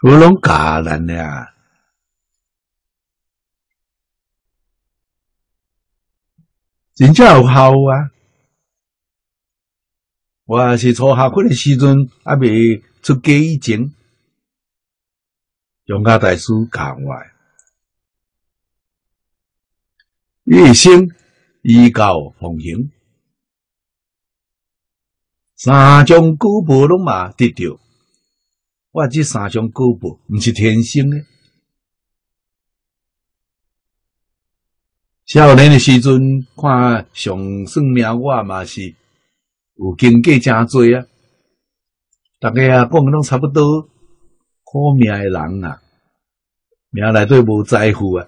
我拢教人呀，真正有效啊！我是初下课的时阵，还未出家以前，永嘉大师教我，一生依教奉行，三种古宝拢嘛得着。我这三项果报毋是天生的。少年的时阵，看上算命，我嘛是有经过真多啊。大家啊，讲拢差不多，苦命的人啊，命内底无在乎啊，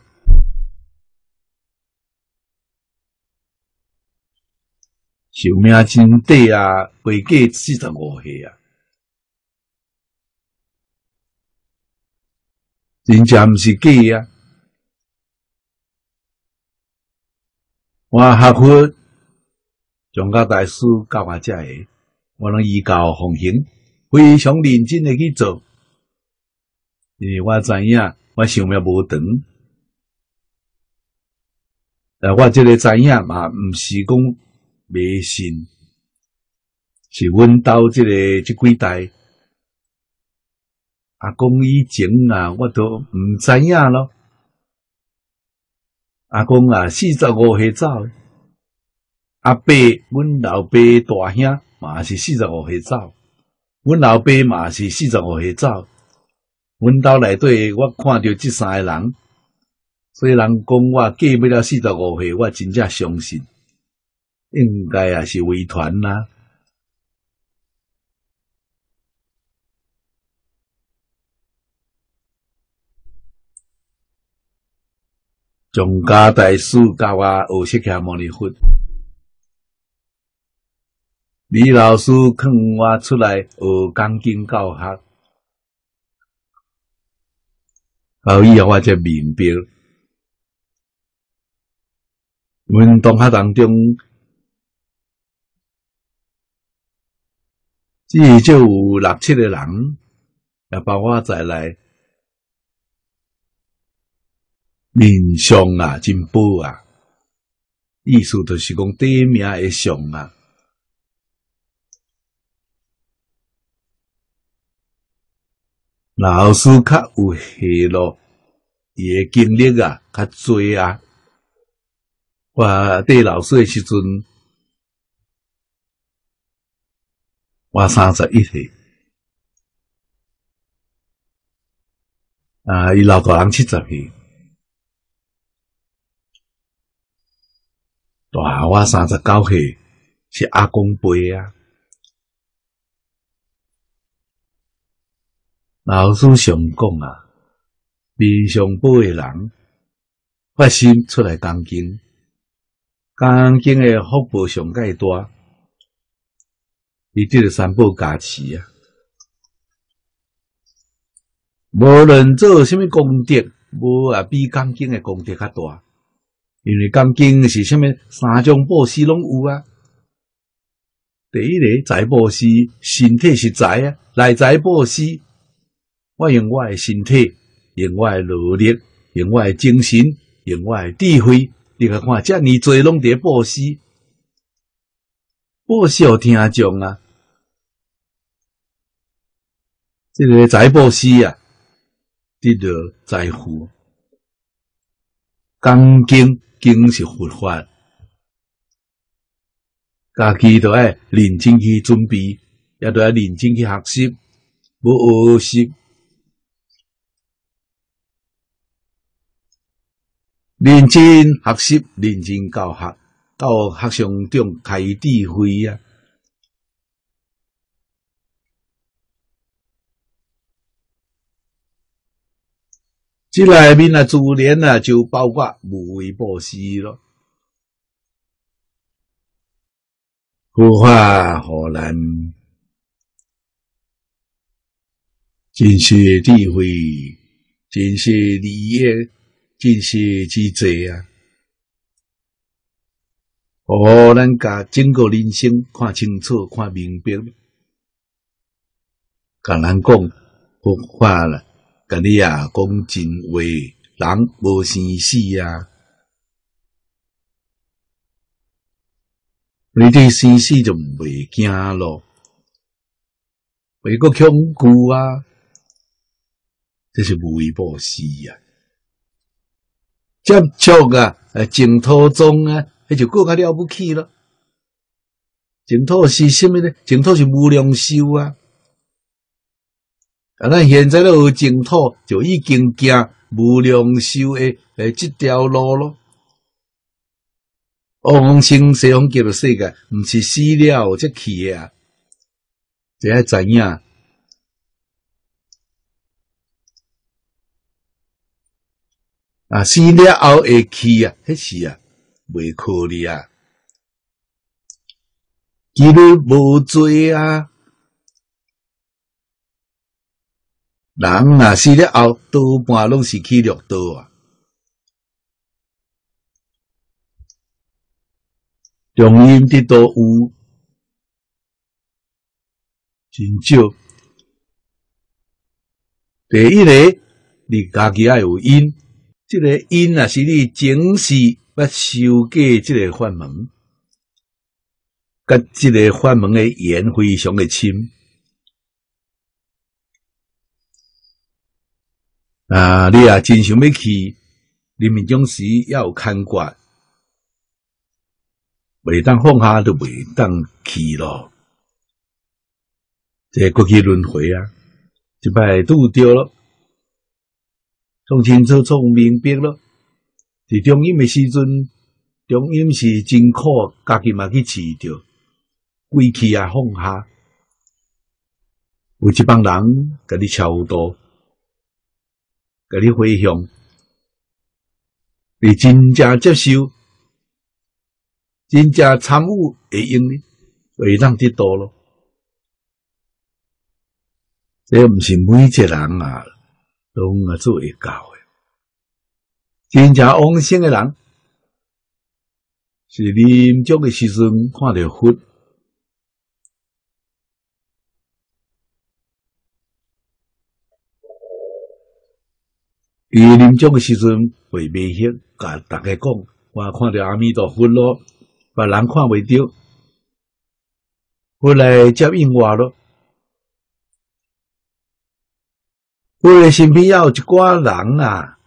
寿命真短啊，未过四十五岁啊。真正毋是假啊！我学佛，宗教大师教我遮个，我拢依教奉行，非常认真的去做。因为我知影，我寿命无长。但我这个知影嘛，毋是讲迷信，是阮兜这个这几代阿公以前啊，我都毋知影咯。阿公啊，四十五岁走。阿伯，阮老爸大兄嘛是四十五岁走。阮老爸嘛是四十五岁走。阮兜内底，我看到即三个人，所以人讲我过不了四十五岁，我真正相信，应该也是遗传啦。从家大师教我学释迦牟尼佛，李老师劝我出来学钢琴教学，后以后我才明白，阮同学当中，至少有六七个人，也包括在内。面相啊，真宝啊！意思就是讲第一名的相啊。老师较有戏咯，伊诶经历啊较多啊。我对老师诶时阵，我三十一岁，啊，伊老大人七十岁。大我三十九岁，是阿公辈啊。老师常讲啊，面上宝诶人，发心出来讲经，讲经诶福报上介大，伊即个三宝加持啊。无论做什么功德，无啊比讲经诶功德较大。因为讲经是虾米三种布施拢有啊。第一个财布施，身体是财啊，内财布施。我用我的身体，用我的努力，用我的精神，用我的智慧，你看看，遮尼侪拢伫布施，布施有听众啊。这个财布施啊，得到财富，讲经。经是佛法，家己都爱认真去准备，也都要认真去学习，无学习，认真学习，认真教学，到学上中开智慧啊！这内面啊，自然啊，就包括无为布施咯。佛法何难？真是智慧，真是利益，真是智者啊！哦，咱甲整个人生看清楚、看明白，甲咱讲佛法了。甲你啊，讲真话，人无生死啊！你对生死就袂惊咯，袂个恐惧啊！这是无为布施啊！接触啊，净土宗啊，那就更加了不起了。净土是什么呢？净土是无量寿啊！啊，咱现在咧学净土，就已经行无量寿诶诶这条路咯。往生西方极乐世界，毋是死了才去诶啊，这要知影。啊，死了后会去啊，迄是啊，未可能啊，几率无罪啊。人啊，死了后多半拢是去六道啊。中阴的多有真少。第一个，你家己要有因，这个因啊，是你前世要修过这个法门，跟这个法门的缘非常的深。啊，你啊真想要去，人民总时要有看管，袂当放下就袂当去咯。这过去轮回啊，一摆拄着咯，从清楚从明白咯。伫中阴的时阵，中阴是真苦，家己嘛去饲着，归去啊放下，有一帮人甲你超度。甲你回向，你真正接受，真正参悟会用呢，会当得到咯。这毋是每一个人啊，拢啊做会到诶。真正往生诶人，是临终诶时阵看到佛。伊临终诶时阵会微笑，甲大家讲：我看到阿弥陀佛咯，别人看袂着，佛来接应我咯。我诶身边也有一寡人啊，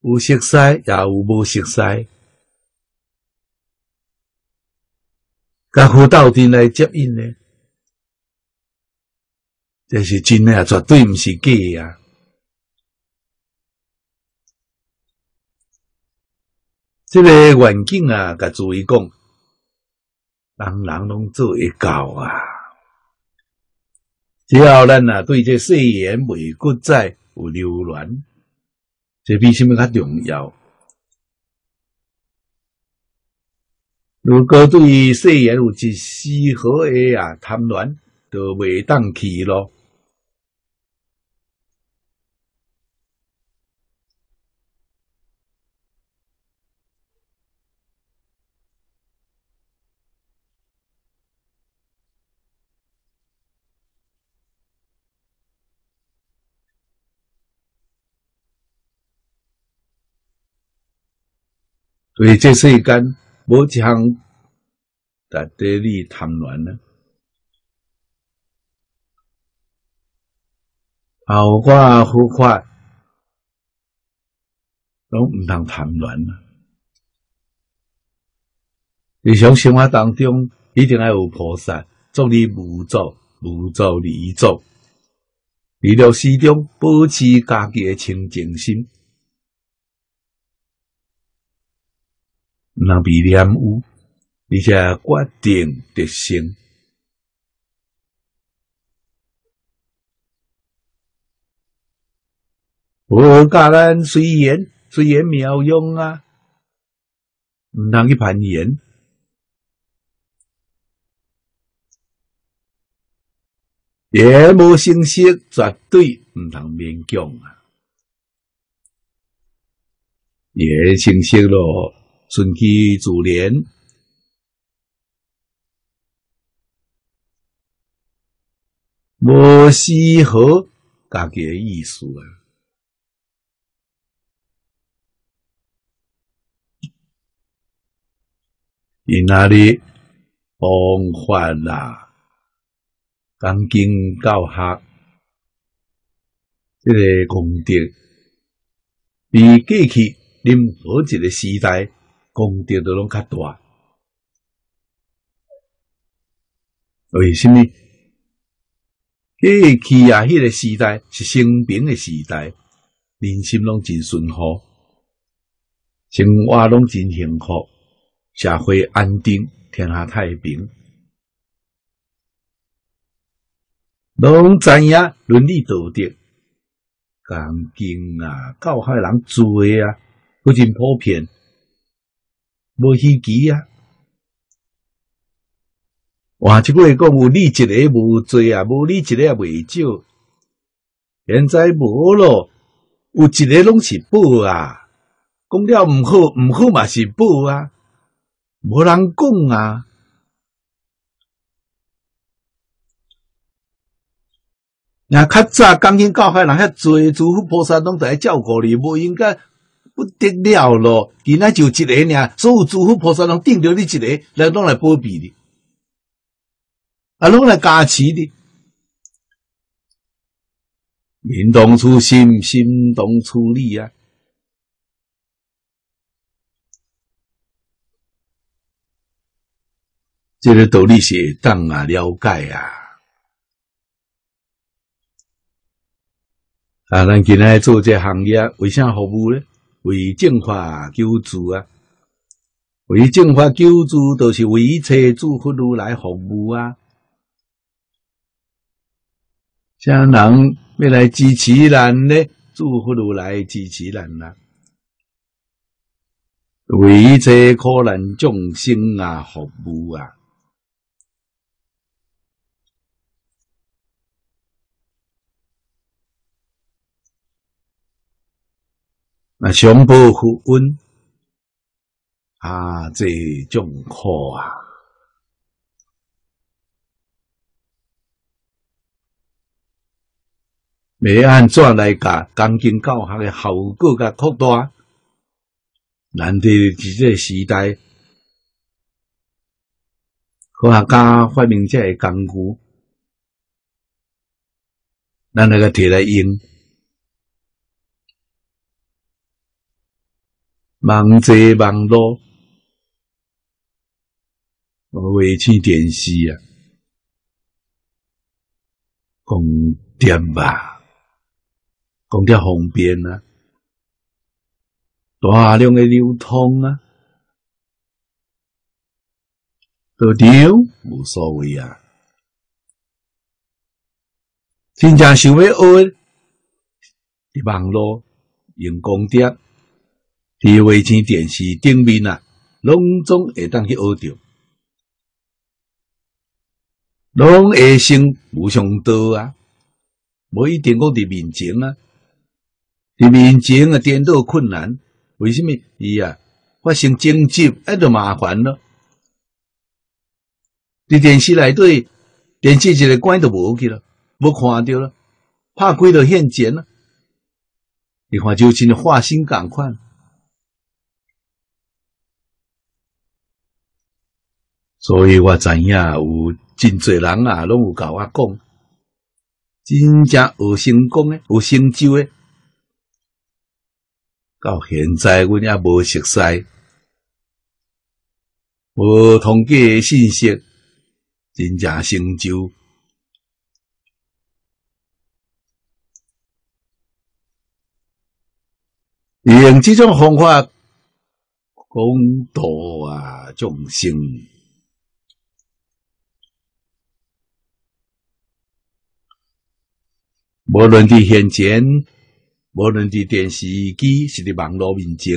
有熟悉，也有无熟悉，甲佛到底来接应呢？这是真诶啊，绝对毋是假诶啊！这个环境啊，甲注意讲，人人拢做会到啊。只要咱啊对这誓言未骨在有留恋，这比什么较重要？如果对誓言有一丝毫的啊贪恋，就未当去咯。所以这世间无一项值得你贪恋呢。后果福法拢毋通贪恋啊！日常生活当中一定要有菩萨，作你无作，无作你作，你了始终保持家己的清净心。那比念有，而且决定得成。我教咱随缘，随缘妙用啊，唔通去攀缘，也无信息，绝对唔通勉强啊，也信息咯。顺其自然，无适合家己的意思啊！因那里方法啦，讲经教学，这个功德比过去任何一个时代。功德都拢较大，为什么？过去啊，迄个时代是生平的时代，人心拢真顺和，生活拢真幸福，社会安定，天下太平，拢知影伦理道德，讲经啊，教害人做啊，不真普遍。无稀奇啊！哇，即个讲有你一个无做啊，无你一个也未少。现在无咯，有一个拢是宝啊。讲了毋好，毋好嘛是宝啊，无人讲啊。那较早刚经教害人遐做，诸佛菩萨拢在照顾你，无应该。不得了咯！今仔就一个呢，所有诸佛菩萨拢顶着你一个来拢来保庇你，啊，拢来加持你。民当初心，心当初理啊！这个道理是当啊了解啊！啊，咱今日做这行业，为啥服务呢？为净化救助啊！为净化救助，都是为车主福如来服务啊！像人要来支持咱呢，祝福如来支持咱啊！为一切可能众生啊服务啊！那上报福恩啊，这种苦啊，要按怎来甲钢筋教学的效果噶扩大？难得伫这时代，科学家发明这个工具，咱那个摕来用。忙者忙路，卫星电视啊，供电吧，供电方便啊，大量的流通啊，都丢无所谓啊，真正想要学，网络用供电。伫卫星电视顶面啊，拢总会当去学着，拢会生无上道啊！无一定讲伫面前啊，伫面前啊颠倒困难，为什么？伊啊发生争执，那就麻烦咯。伫电视内底，电视一个关都无去了，无看到了，怕鬼就现前了。你看，就真化心共款。所以我知影有真侪人啊，拢有甲我讲，真正有成功诶，有成就诶。到现在，阮也无熟悉，无统计信息，真正成就。用这种方法讲道啊，众生。无论伫现前，无论伫电视机，是伫网络面前，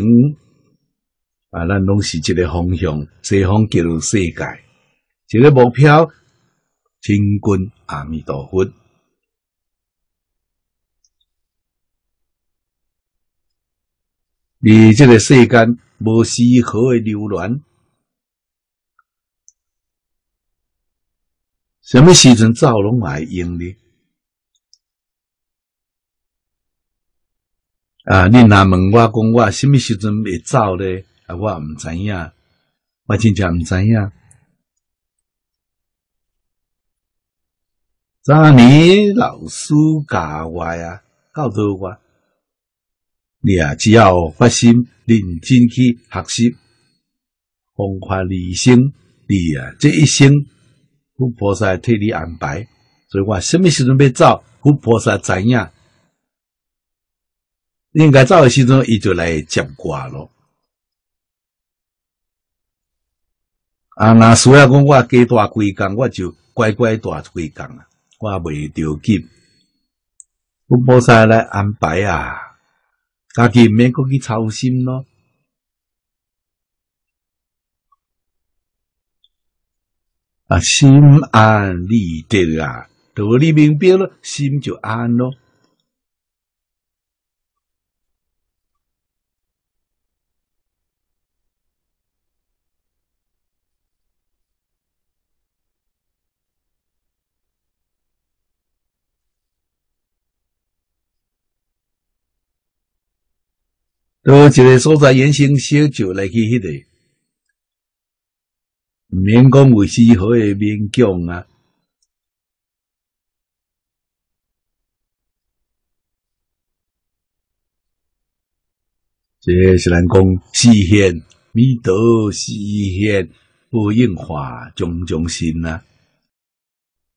啊，咱拢是一个方向，西方极乐世界，一个目标，亲近阿弥陀佛。你这个世间无丝毫的留恋，什么时阵走拢会用呢？啊！你若问我讲我什么时阵会走咧？啊，我毋知影，我真正毋知影。昨年老师教我啊，教导我，你啊只要发心认真去学习，方法理性，你啊这一生，佛菩萨替你安排。所以我什么时阵要走，佛菩萨知影。应该走的时阵，伊就来接我咯。啊，那需要讲我加大几工，我就乖乖大几工啊，我未着急。我菩萨来安排啊，家己免过去操心咯。啊，心安理得啊，道理明白了，心就安咯。都一个所在，衍生小酒来去迄个，唔免讲为师好，诶勉强啊。接是咱讲：，实现弥陀，实现报应化种种心啊。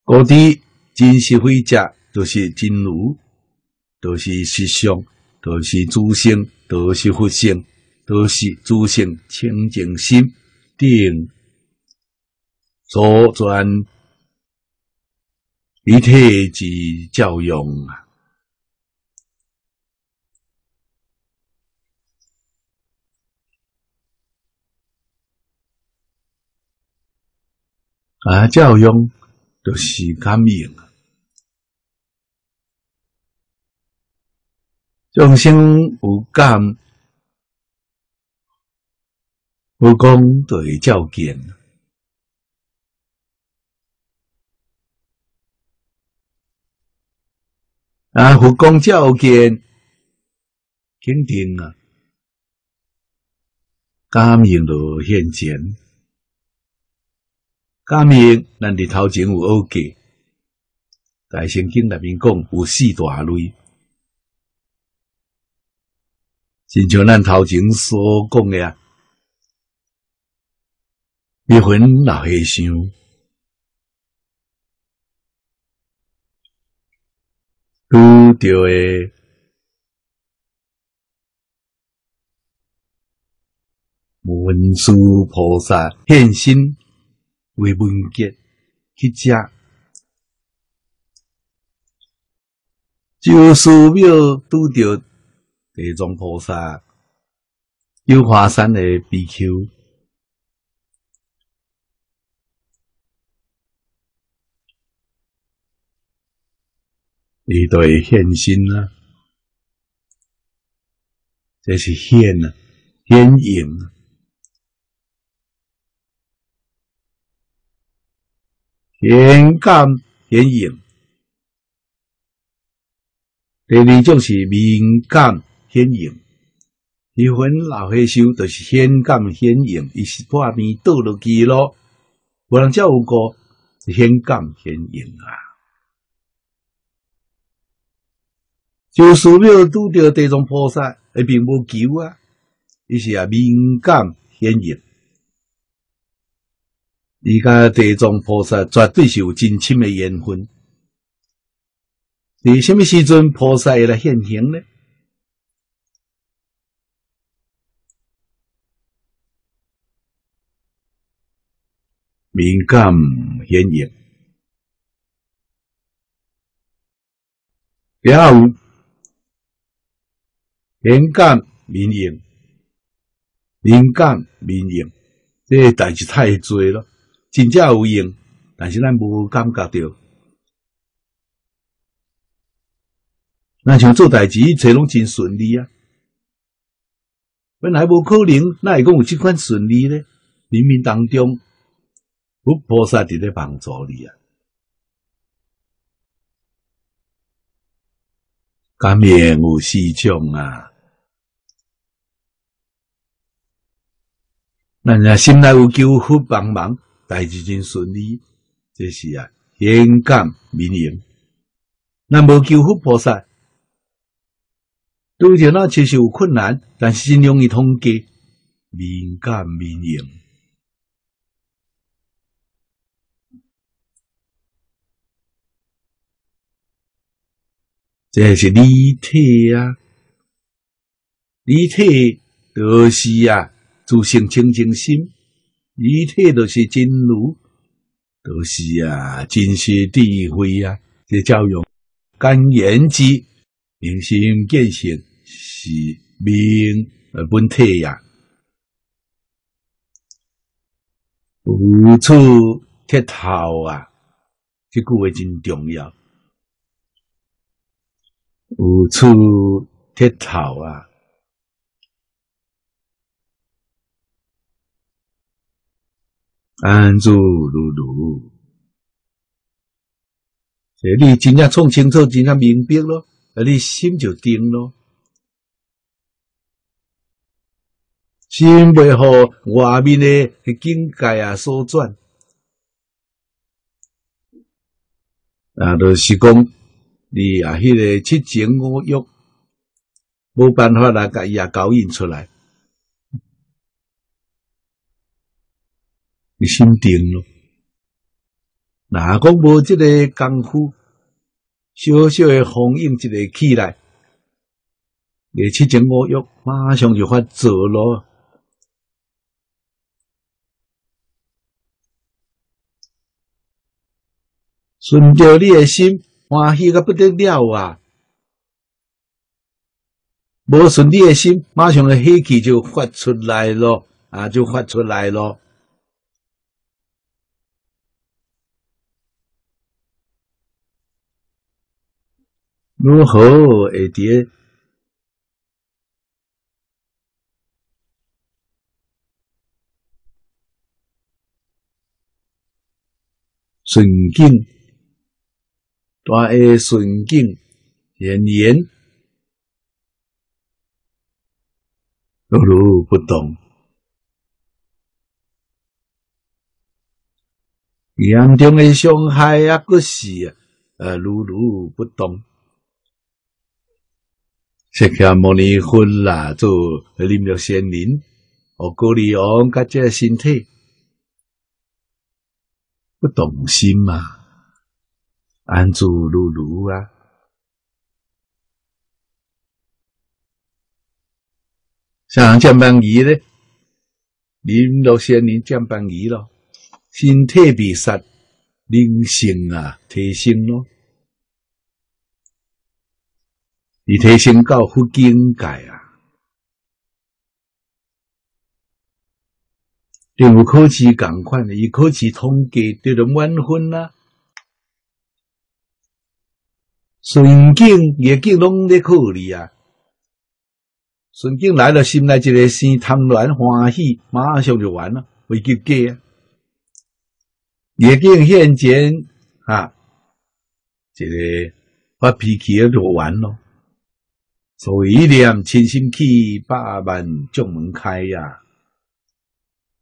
嗰啲真实非者，都是真如，都是实相，都是诸生。都是佛性，都是诸性清净心定所转一体之教用啊。啊，教用就是感应啊，众生有感，有功就会照见。啊，佛光照见，肯定啊，感应就现前。感应，咱伫头前有学过，大圣经内面讲有四大类，亲像咱头前所讲的啊，灭魂老和尚，拄着的文殊菩萨现身。为文杰去食，就寺庙拄着地藏菩萨，有华山的比丘，你对现身啊，这是现啊，现影啊。显感显应，第二种是敏感。显应。离婚老和修就是显感显影，伊是破面倒落去咯。无人照有过显感显影啊。就寺庙拄着地藏菩萨，伊并无求啊，伊是啊敏感显应。而家地藏菩萨绝对是有真亲的缘分。你什么时阵菩萨会来现形呢？敏感显影，了敏感敏应，敏感敏应，这代志太多了。真正有用，但是咱无感觉到。咱像做代志，一切拢真顺利啊！本来无可能，哪会讲有即款顺利呢？冥冥当中，佛菩萨伫咧帮助你啊！感念有四种啊！咱若心内有求佛帮忙。代志真顺利，这是啊，显感民营。那无求佛菩萨，对着那其实有困难，但是真容易通过，敏感民营。这是立体啊，立体都是啊，自性清净心。一切都是真如，都是啊，真实智慧啊！这教育干言之，明心见性是明呃本体呀。无处铁头啊，这句话真重要。无处铁头啊。安住如如，这你真正创清楚，真正明白咯，啊，你心就定咯。心袂好外面的境界啊所转，啊，就是讲你啊，迄个七情五欲，无办法来甲伊啊勾引出来，你心定咯。哪讲无即个功夫，小小的封印一个起来，你七情五欲马上就发作咯。顺着你的心，欢喜个不得了啊！无顺你的心，马上的喜气就发出来咯，啊，就发出来咯。如何会伫顺境？大下顺境，连言如如不动，严重的伤害啊，个是呃如如不动。释迦牟尼佛啦，做林六仙人，我鼓励我家这身体不动心嘛。安住如如啊，像降班仪咧，临落仙人降班仪咯，身体比杀，灵性啊提升咯，你提升到不境界啊，任何科技共款，以科技统计得到满分啦。顺境逆境拢在考虑啊，顺境来了，心内一个生贪恋欢喜，马上就完了，会结果啊。逆境现前啊，这个发脾气就完咯。所以念清心气，百万众门开呀，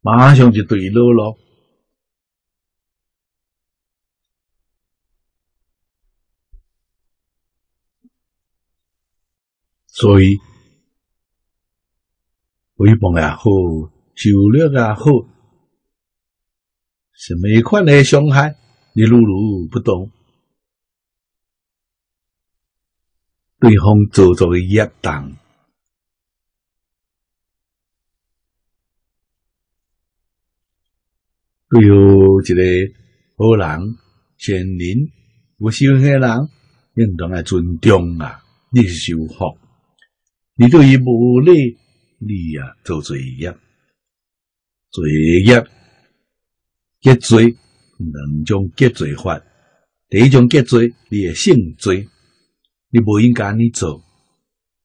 马上就对路了。所以，诽谤也好，羞辱也好，什么款的伤害，你如如不动，对方做作的业当，对有一个好人、善人、有修行的人，应当来尊重啊，你是修福。你对于无利，你呀做罪业，罪业结罪两种结罪法。第一种结罪，你的性罪，你不应该你做，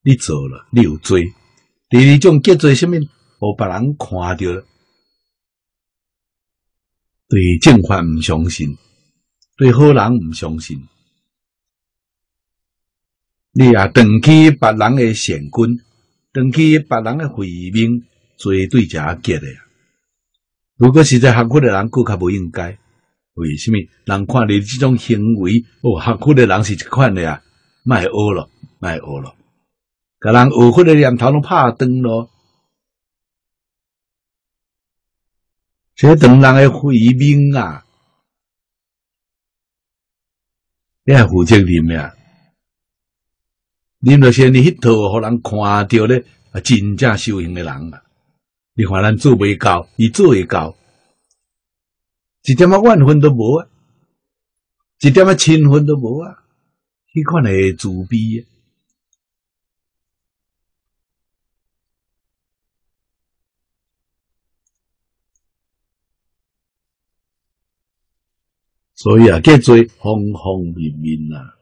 你做了你有罪。第二种结罪，什么？我别人看到了，对正法唔相信，对好人唔相信。你也长起别人的善根，长起别人的慧命，绝对就结的。如果是在学佛的人，更较不应该。为什么？人看你这种行为，哦，学佛的人是这款的啊，卖恶了，卖恶了，个人学佛的念头都怕灯咯。这等人的慧命啊，你还负责任呀？恁着先，你迄套互人看到咧，啊，真正修行的人啊！你看咱做未到，伊做会到，一点仔怨恨都无啊，一点仔亲恨都无啊，迄款诶自卑。所以啊，叫做方方面面啊。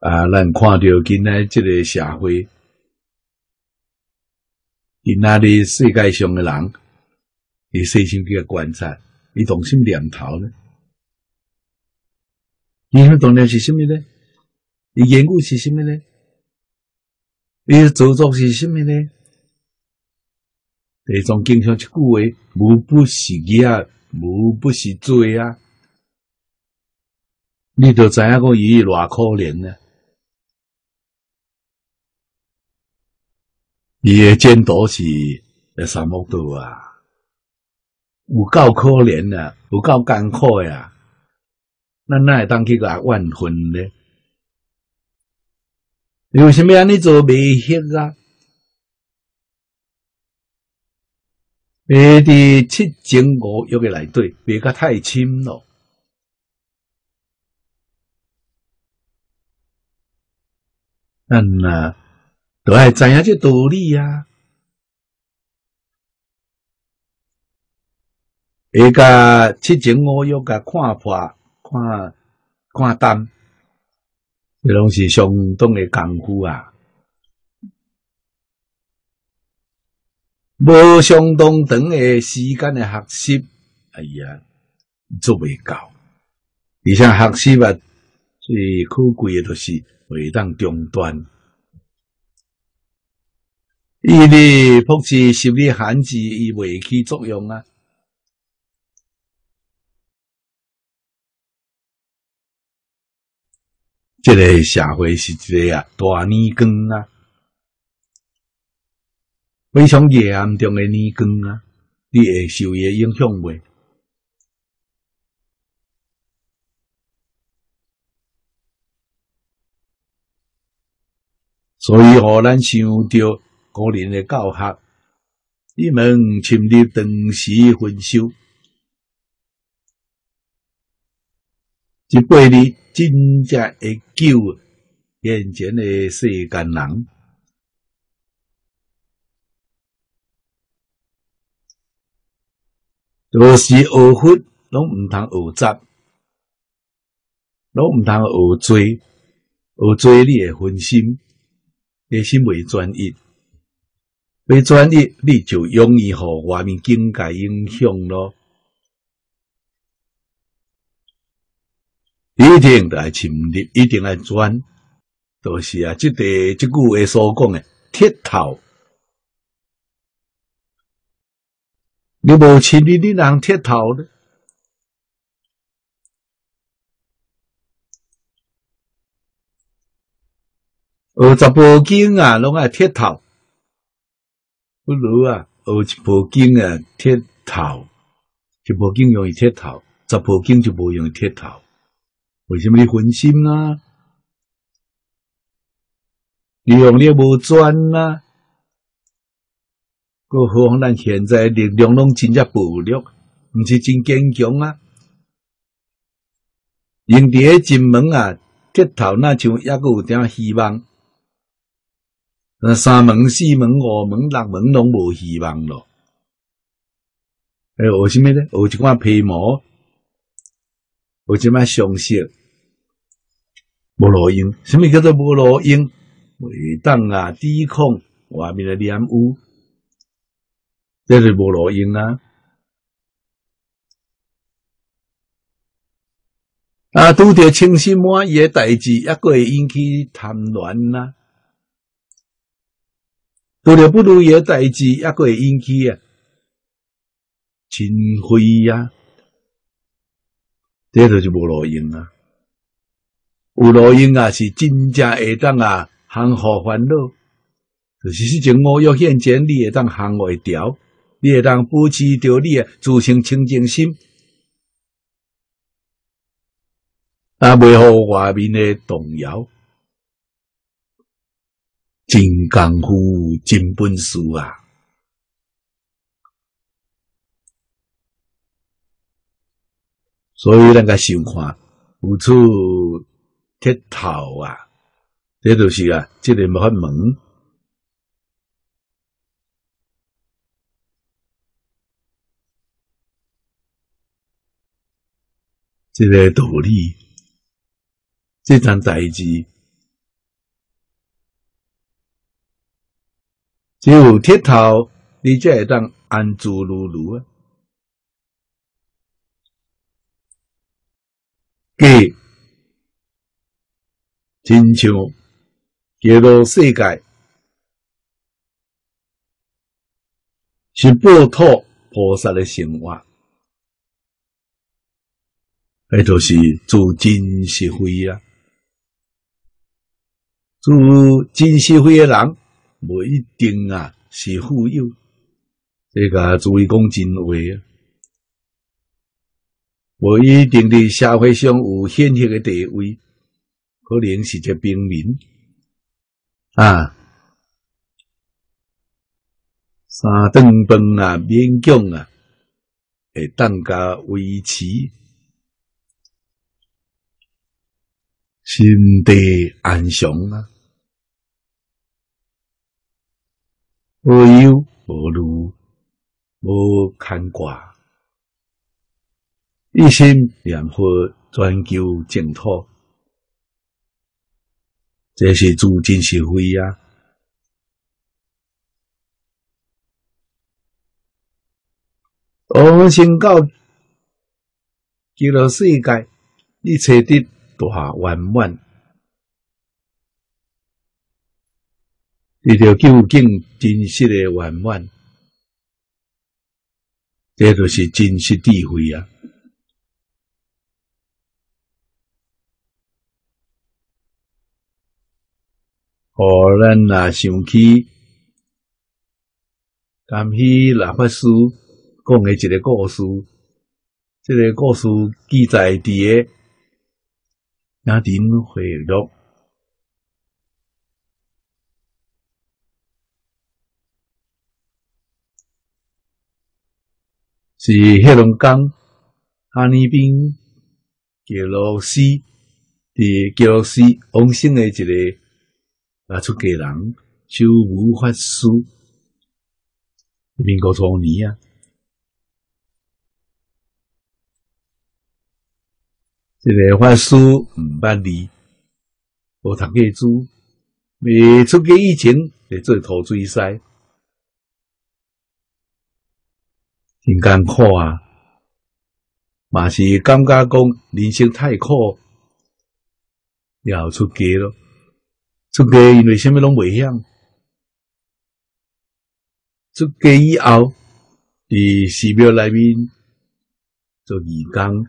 啊，咱看到今仔即个社会，今仔日世界上的人，你细心去观察，伊动心念头呢？伊个动念是什么呢？伊言语是什么呢？伊著作是什么呢？第种经常一句话：无不是业，无不是罪啊！你就知影讲伊偌可怜呢？伊诶前途是三木道啊，有够可怜啊，有够艰苦啊！咱哪会当去甲怨恨呢？为什么安尼做未晓啊？诶，伫七情五欲诶内底，别甲太深咯。咱啊，都爱知影这道理啊。会甲七情五欲甲看破、看看淡，这拢是相当诶功夫啊。无相当长诶时间诶学习，哎呀，做未到。而且学习啊，最可贵诶，就是会当中断。伊咧朴实心理限制，伊未起作用啊。这个社会是一个啊大泥缸啊。非常严重的年光啊，你会受伊影响未？所以，互咱想着个人的教学，你们深入长时分修，一辈子真正会救眼前的世间人。都是学佛，拢毋通学杂，拢毋通学罪，学罪你会分心，你心未专一，未专一你就容易互外面境界影响咯。一定得来深入，一定来转，都是啊！即个即句话所讲诶，铁头。你无亲你你人铁头呢？二十部经啊，拢爱铁头，不如啊，学一部经啊，铁头，一部经容易铁头，十部经就无容易铁头。为什么你分心啊？你用力无专啊？何况咱现在力量拢真正薄弱，毋是真坚强啊！用伫个进门啊，铁头那像抑阁有点希望。那三门、四门、五门、六门拢无希望咯。哎，学什么呢？学一款皮毛，学一款常识，无路用。什么叫做无路用？为当啊，抵抗外面的染污。这是无路用啊！啊，拄着清心满意诶代志，抑个会引起贪恋呐；拄着不如意诶代志，抑个会引起啊嗔恚呀。这就是无路用啊！有路用啊，是真正会当啊，降伏烦恼。就是事情我要现前，你会当降会调。你会当保持着你诶自性清净心，啊，袂互外面诶动摇，真功夫真本事啊！所以咱个想看，有处铁头啊，这就是啊，这个法门。这个道理，这桩代志，只有铁头，你才会当安住如如啊！给，亲像揭露世界，是报托菩萨的生活。迄就是做真实慧啊！做真实慧的人，无一定啊是富有，这个注意讲真话啊！无一定伫社会上有显赫的地位，可能是只平民。啊，三顿饭啊，勉强啊，会当家维持。心地安详啊，无忧无虑，无牵挂。一心念佛，专求净土，这是诸真实慧啊！我们先到极乐世界，你找得大圆满，你着究竟真实的圆满，这就是真实智慧啊！互咱若想起，甘喜老法师讲的一个故事，这个故事记载伫个《雅典回录》，是黑龙江哈尼宾杰罗斯伫杰罗斯王姓的一个。啊！出家人修无法师，民国初年啊，这个法师毋捌字，无读过书，未出家以前来做土水师，真艰苦啊！嘛是感觉讲人生太苦，要出家咯。出家因为虾米拢未晓，出家以后，伫寺庙内面做义工，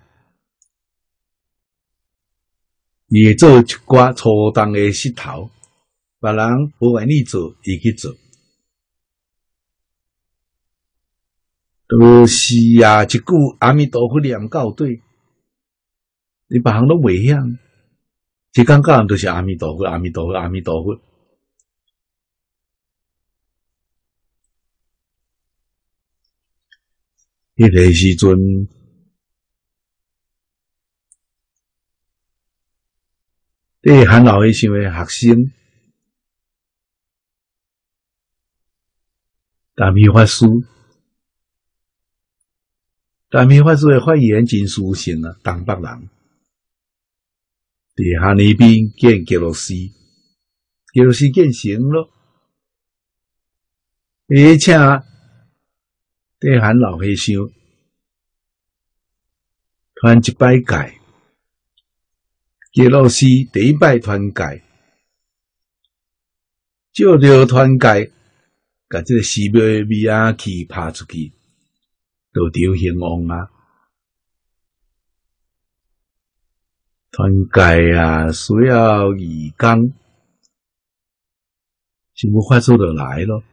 伊会做一寡初档的石头，别人不愿意做，伊去做。都是啊，一句阿弥陀佛念到对，你别行拢未晓。即刚讲都是阿弥陀佛，阿弥陀佛，阿弥陀佛。迄个时阵，对韩老一想的学生，大弥法师，大明法师的发言真殊胜啊，东北人。伫哈尼边建吉罗斯，杰罗斯见成咯，而且对韩老和尚团一摆界，杰罗斯第一摆团界，照着团界，甲这个寺庙的米啊去拍出去，都着兴旺啊！团结啊，需要义工，就无法做得来咯。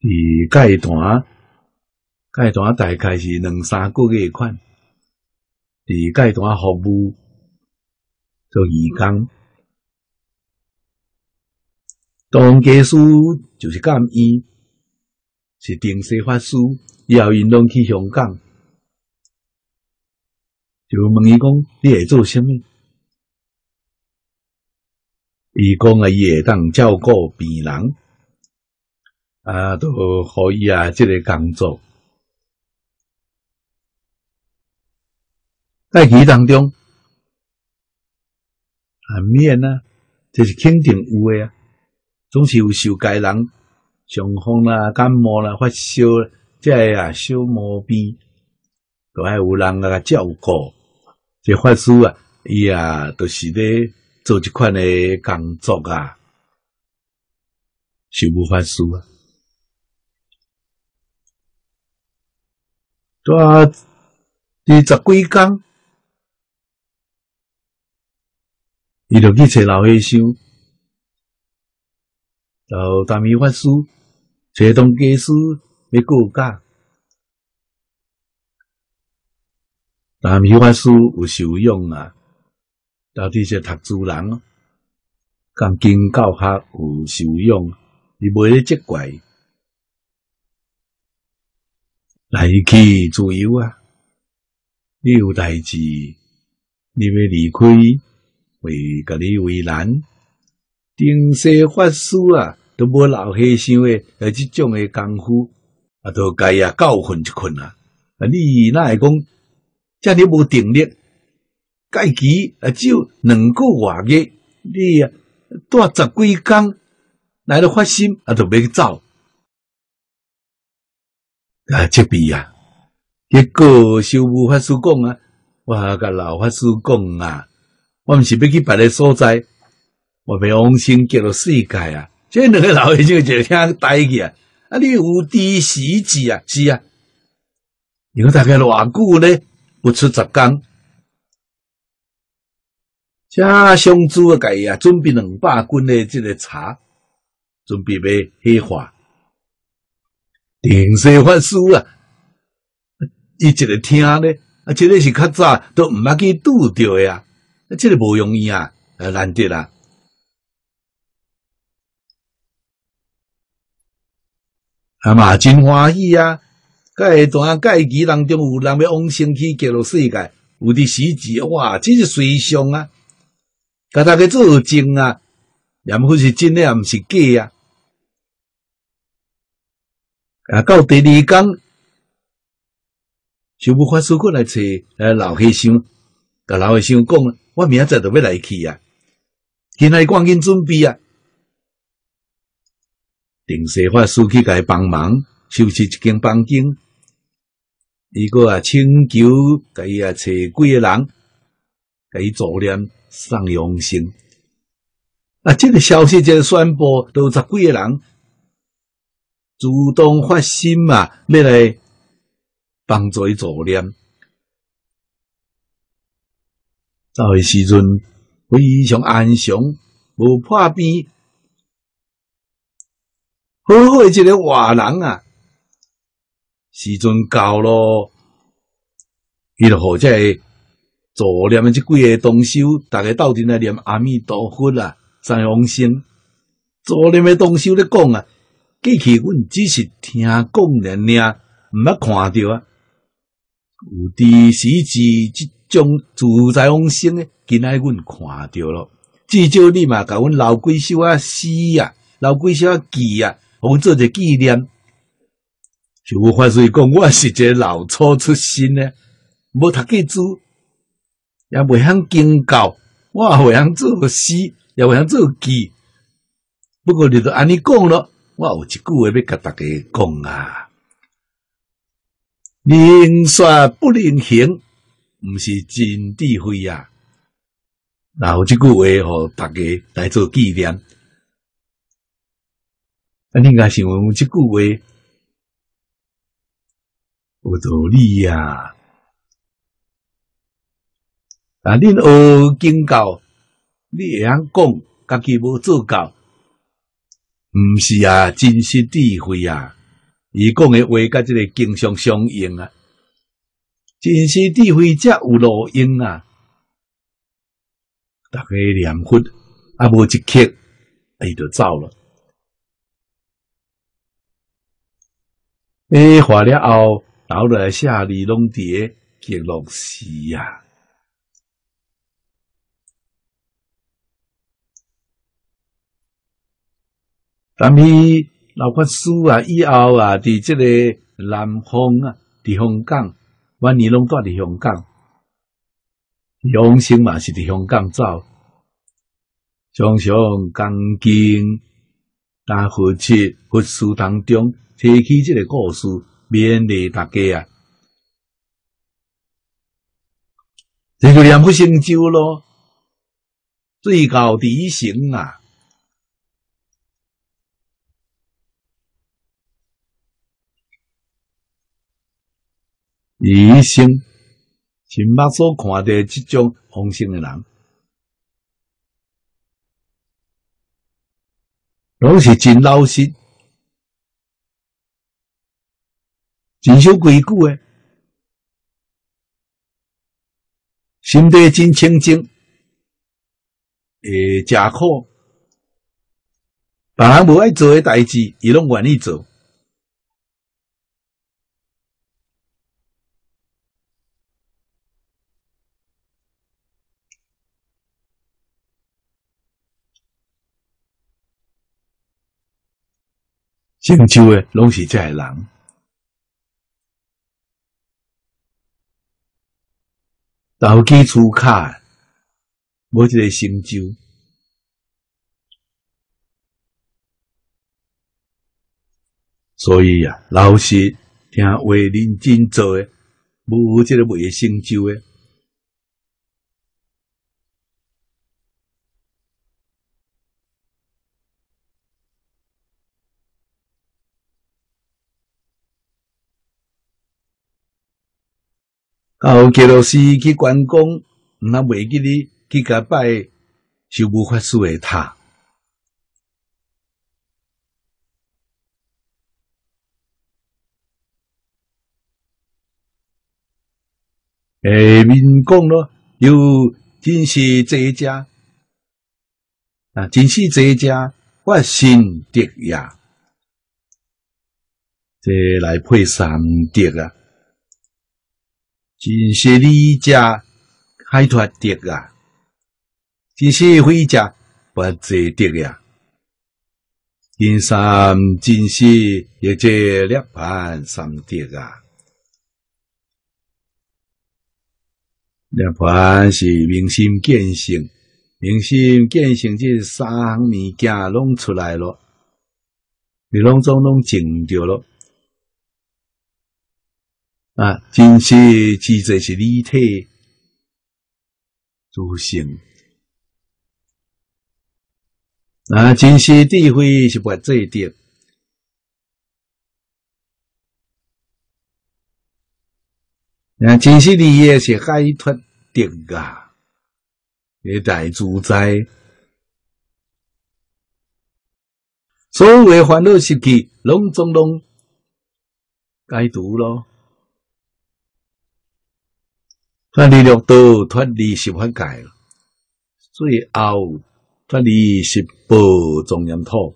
伫阶段，阶段大概是两三个月款。伫阶段服务做义工，当家师就是干医，是定西法师，以后因拢去香港。就问伊讲，你会做虾米？伊讲啊，伊会当照顾病人，啊，都可以啊，即个工作。在其当中，啊，免啊，这是肯定有诶啊，总是有受戒人上风啦、感冒啦、发烧，即个啊小毛病，都爱有人啊照顾。这法师啊，伊啊都是咧做即款诶工作啊，修无法师啊。第十几工，伊就去找老和尚，找大弥法师，找东家师要告假。大弥法师有受用啊，到底是读书人，讲经教学有受用，伊袂咧责怪，来去自由啊！你有代志，你要离开，为甲你为难。定世法师啊，都无老和尚诶，呃，即种诶功夫，啊，都该啊教训一困啊。啊，你哪会讲，遮尔无定力，假期啊，只有两个月，你啊，带十几工来了发心，啊，就要走，啊，这边啊。结果修无法师讲啊，我甲老法师讲啊，我毋是要去别个所在，我要往生极乐世界啊！这两个老先生就听呆去啊！啊，你有知时志啊？是啊，因为大概偌久咧，不出十工，这上主啊，计啊，准备两百斤的这个茶，准备要黑化，定世法师啊！伊一个听咧，啊，这个是较早都毋捌去拄着呀，啊，这个无容易啊，啊，难得啦。啊嘛，真欢喜啊！个段假期当中有人要往生去极乐世界，有啲时节哇，真是随常啊！甲大家做证啊，也毋是真诶，也毋是假啊。啊，到第二天。就无法师过来找呃老和尚，甲老和尚讲，我明仔载就要来去啊，今日赶紧准备啊。定世法师去甲伊帮忙收拾一间房间，伊个啊请求甲伊啊找几个人，甲伊助念上永生。啊，这个消息个宣布，都十几个人主动发心嘛，要来。帮助伊助念，走诶时阵非常安详，无破病，好好诶一个活人啊！时阵到咯，伊就好在助念诶即几个同修，逐个斗阵来念阿弥陀佛啊，三往生。助念诶同修咧讲啊，过去阮只是听讲尔尔，毋捌看着啊。有伫时至即种自在往生诶，今仔阮看着咯。至少你嘛，甲阮留几首啊诗啊，留几首啊记啊，互阮做个纪念。就无法师讲，我是一个老粗出身呢，无读过书，也未晓经教，我也未晓做诗，也未晓做记。不过你都安尼讲咯，我有一句话要甲大家讲啊。能说不能行，毋是真智慧呀！然后这句话，互大家来做纪念。啊，你该想这句话有道理呀！啊，恁学经教，你会晓讲，家己无做到，毋是啊，真实智慧啊！伊讲诶话，甲即个经常相应啊，真是智慧则有路用啊！大家念佛啊，无一刻，伊就走了。诶，化了后，留来下里拢伫极乐寺啊。但是。老法师啊，以后啊，伫即个南方啊，伫香港，万年拢住伫香港，永生嘛是伫香港走，常常讲经、打佛七、佛书当中，提起这个故事，勉励大家啊，这个念不成就咯，最高第一成啊！一生亲目所看的这种丰盛的人，拢是真老实、真守规矩的，心地真清净，诶，食苦，别人无爱做的代志，伊拢愿意做。成就的拢是这人，投机取卡，无一个成就。所以啊，老实听话、认真做诶，无一个未成就的。后杰罗斯去关公，那未记哩去甲拜修无法师的塔。诶，民工咯，有真是这家啊，真是这家发心德呀，这来配三德啊。真是你家开拓德啊！真是回家不值得呀！人生真是一这两盘三德啊！两盘是明心见性，明心见性，这三行物件拢出来了，你拢总拢净掉了。啊，真实其实是立体主性，啊，真实智慧是不这点，啊，真实利益是解脱的啊，一大自在，所有烦恼习气，拢总拢解除咯。脱离六道，脱离十法界。最后脱离十八庄严土，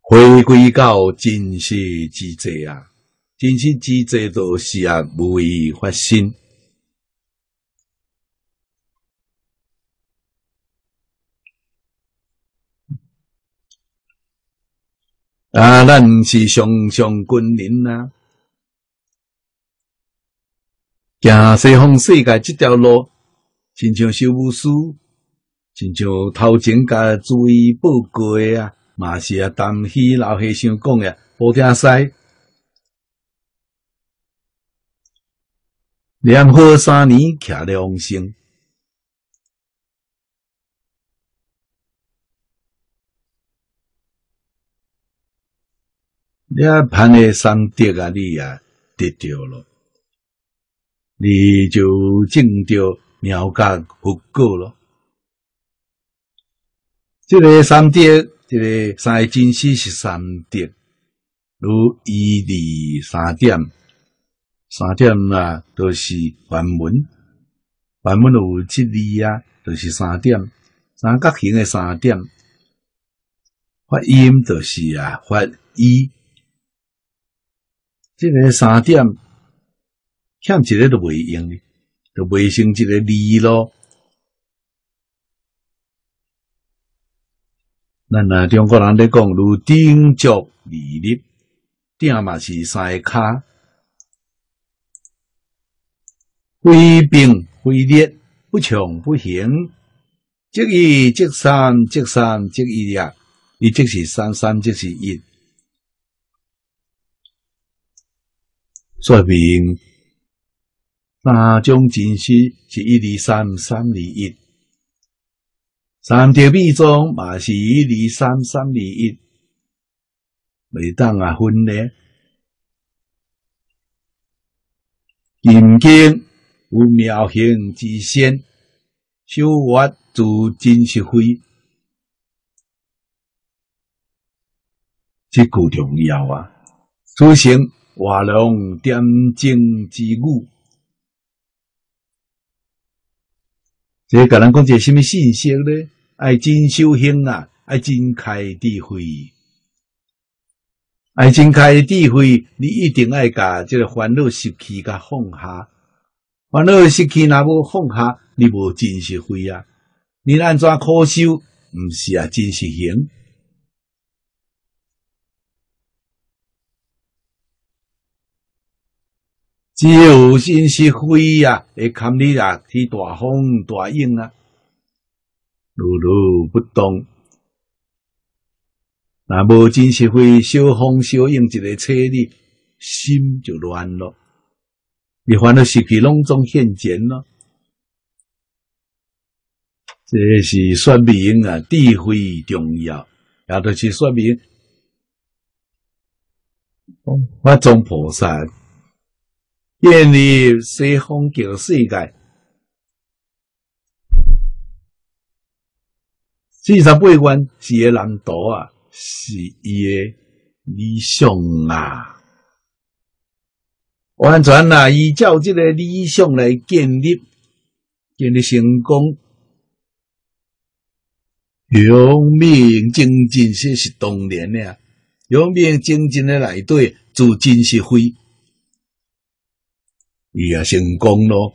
回归到真实之者啊！真实之者都是啊，无为发心啊！咱是上上军人啊！行西方世界这条路，亲像修武师，亲像头前甲注意报过啊，嘛是啊，担喜老和尚讲呀，好听西，两好三年徛良心，你啊盼的三德啊，你啊得着了。你就证到妙觉佛果咯。这个三德，这个三真实是三德，如一、二、三点，三点啊，都是梵文，梵文有七字啊，都是三点，三角形的三点，发音就是啊，发一，这个三点。欠一个都未用，就未成一个利咯。咱啊，中国人咧讲，如丁足利立，定嘛是三个卡，非兵非烈，不强不行，即一即三即三即一呀，一即是三三即是一，说明。三种真实是一二三三二一，三条秘中嘛是一二三三二一，未当啊分咧。金经有妙行之先，修法自真实非。这句重要啊！此行画龙点睛之物，这个人讲个什么信息呢？爱真修行啊，爱真开智慧，爱真开智慧，你一定爱把这个烦恼习气甲放下。烦恼习气若无放下，你无真实慧啊！你安怎可修？毋是啊，真实行。只有真实慧呀，会看你啊，去大风大影啊，如如不动。那无真实慧，小风小影一个车你心就乱了。你烦恼是去拢总现前咯。这是说明啊，智慧重要，也就是说明，法中菩萨。建立西方极世界，四十八愿是个难度啊，是伊个理想啊。完全啊，依照这个理想来建立，建立成功。永明精进是是当然的，永明精进的内底做真是非。伊也成功咯。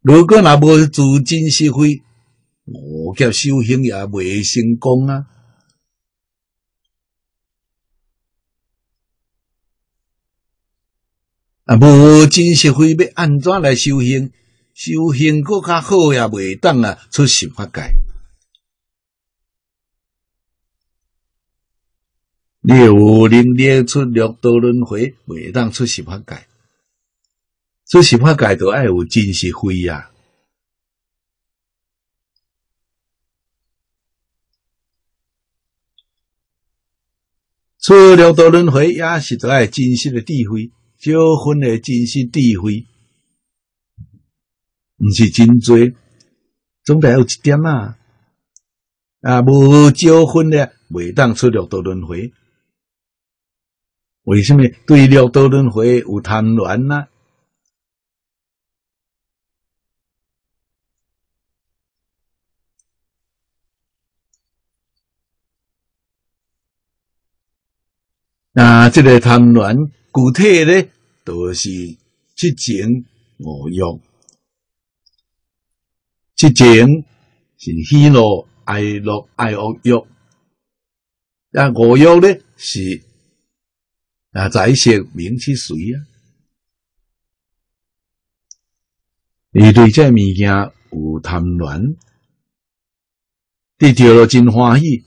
如果若无自真实慧，我叫修行也未成功啊。啊，无真实慧要安怎来修行？修行搁较好也未当啊，出十法界。有能力出六道轮回，未当出十法界。所以十法界都爱有真实慧呀，出六道轮回也是都爱真实的智慧，少分的真实智慧，毋是真多，总得有一点啊。啊，无少分的，未当出六道轮回。为什么对六道轮回有贪恋呢？那这个贪恋，具体咧，都是七情五欲。七情是喜怒哀乐爱恶欲，啊五欲咧是啊在色名气随啊。你对这物件有贪恋，得到了真欢喜，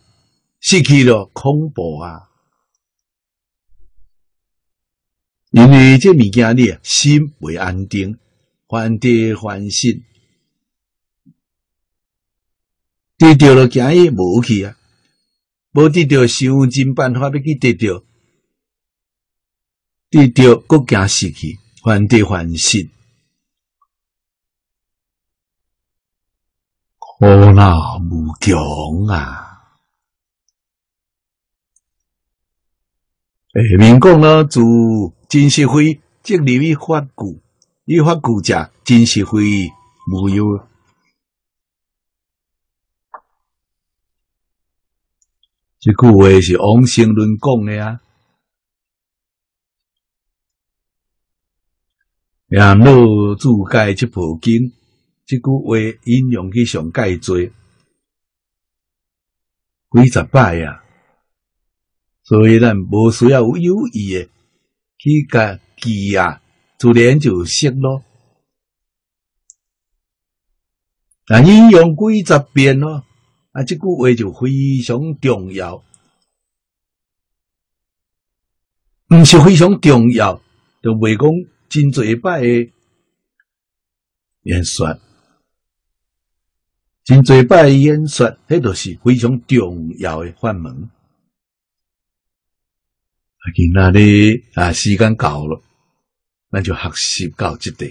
失去了恐怖啊。因为这物件你心未安定，患得患失，得到了惊伊无去啊，无得到想尽办法要去得到，得到国家失去，患得患失，苦恼无穷啊！诶，民讲了，自真实慧即立于法故，以法故者真实慧无有。这句话是王成伦讲的啊。呀，老注解这部经，这句话引用去上盖多，几十摆呀。所以咱无需要有有意的去甲记啊，自然就识咯。啊，引用几十遍咯，啊，这句话就非常重要。毋是非常重要，就袂讲真济摆的演说，真济摆演说，迄都是非常重要的法门。今仔日啊，时间到了，咱就学习到即个。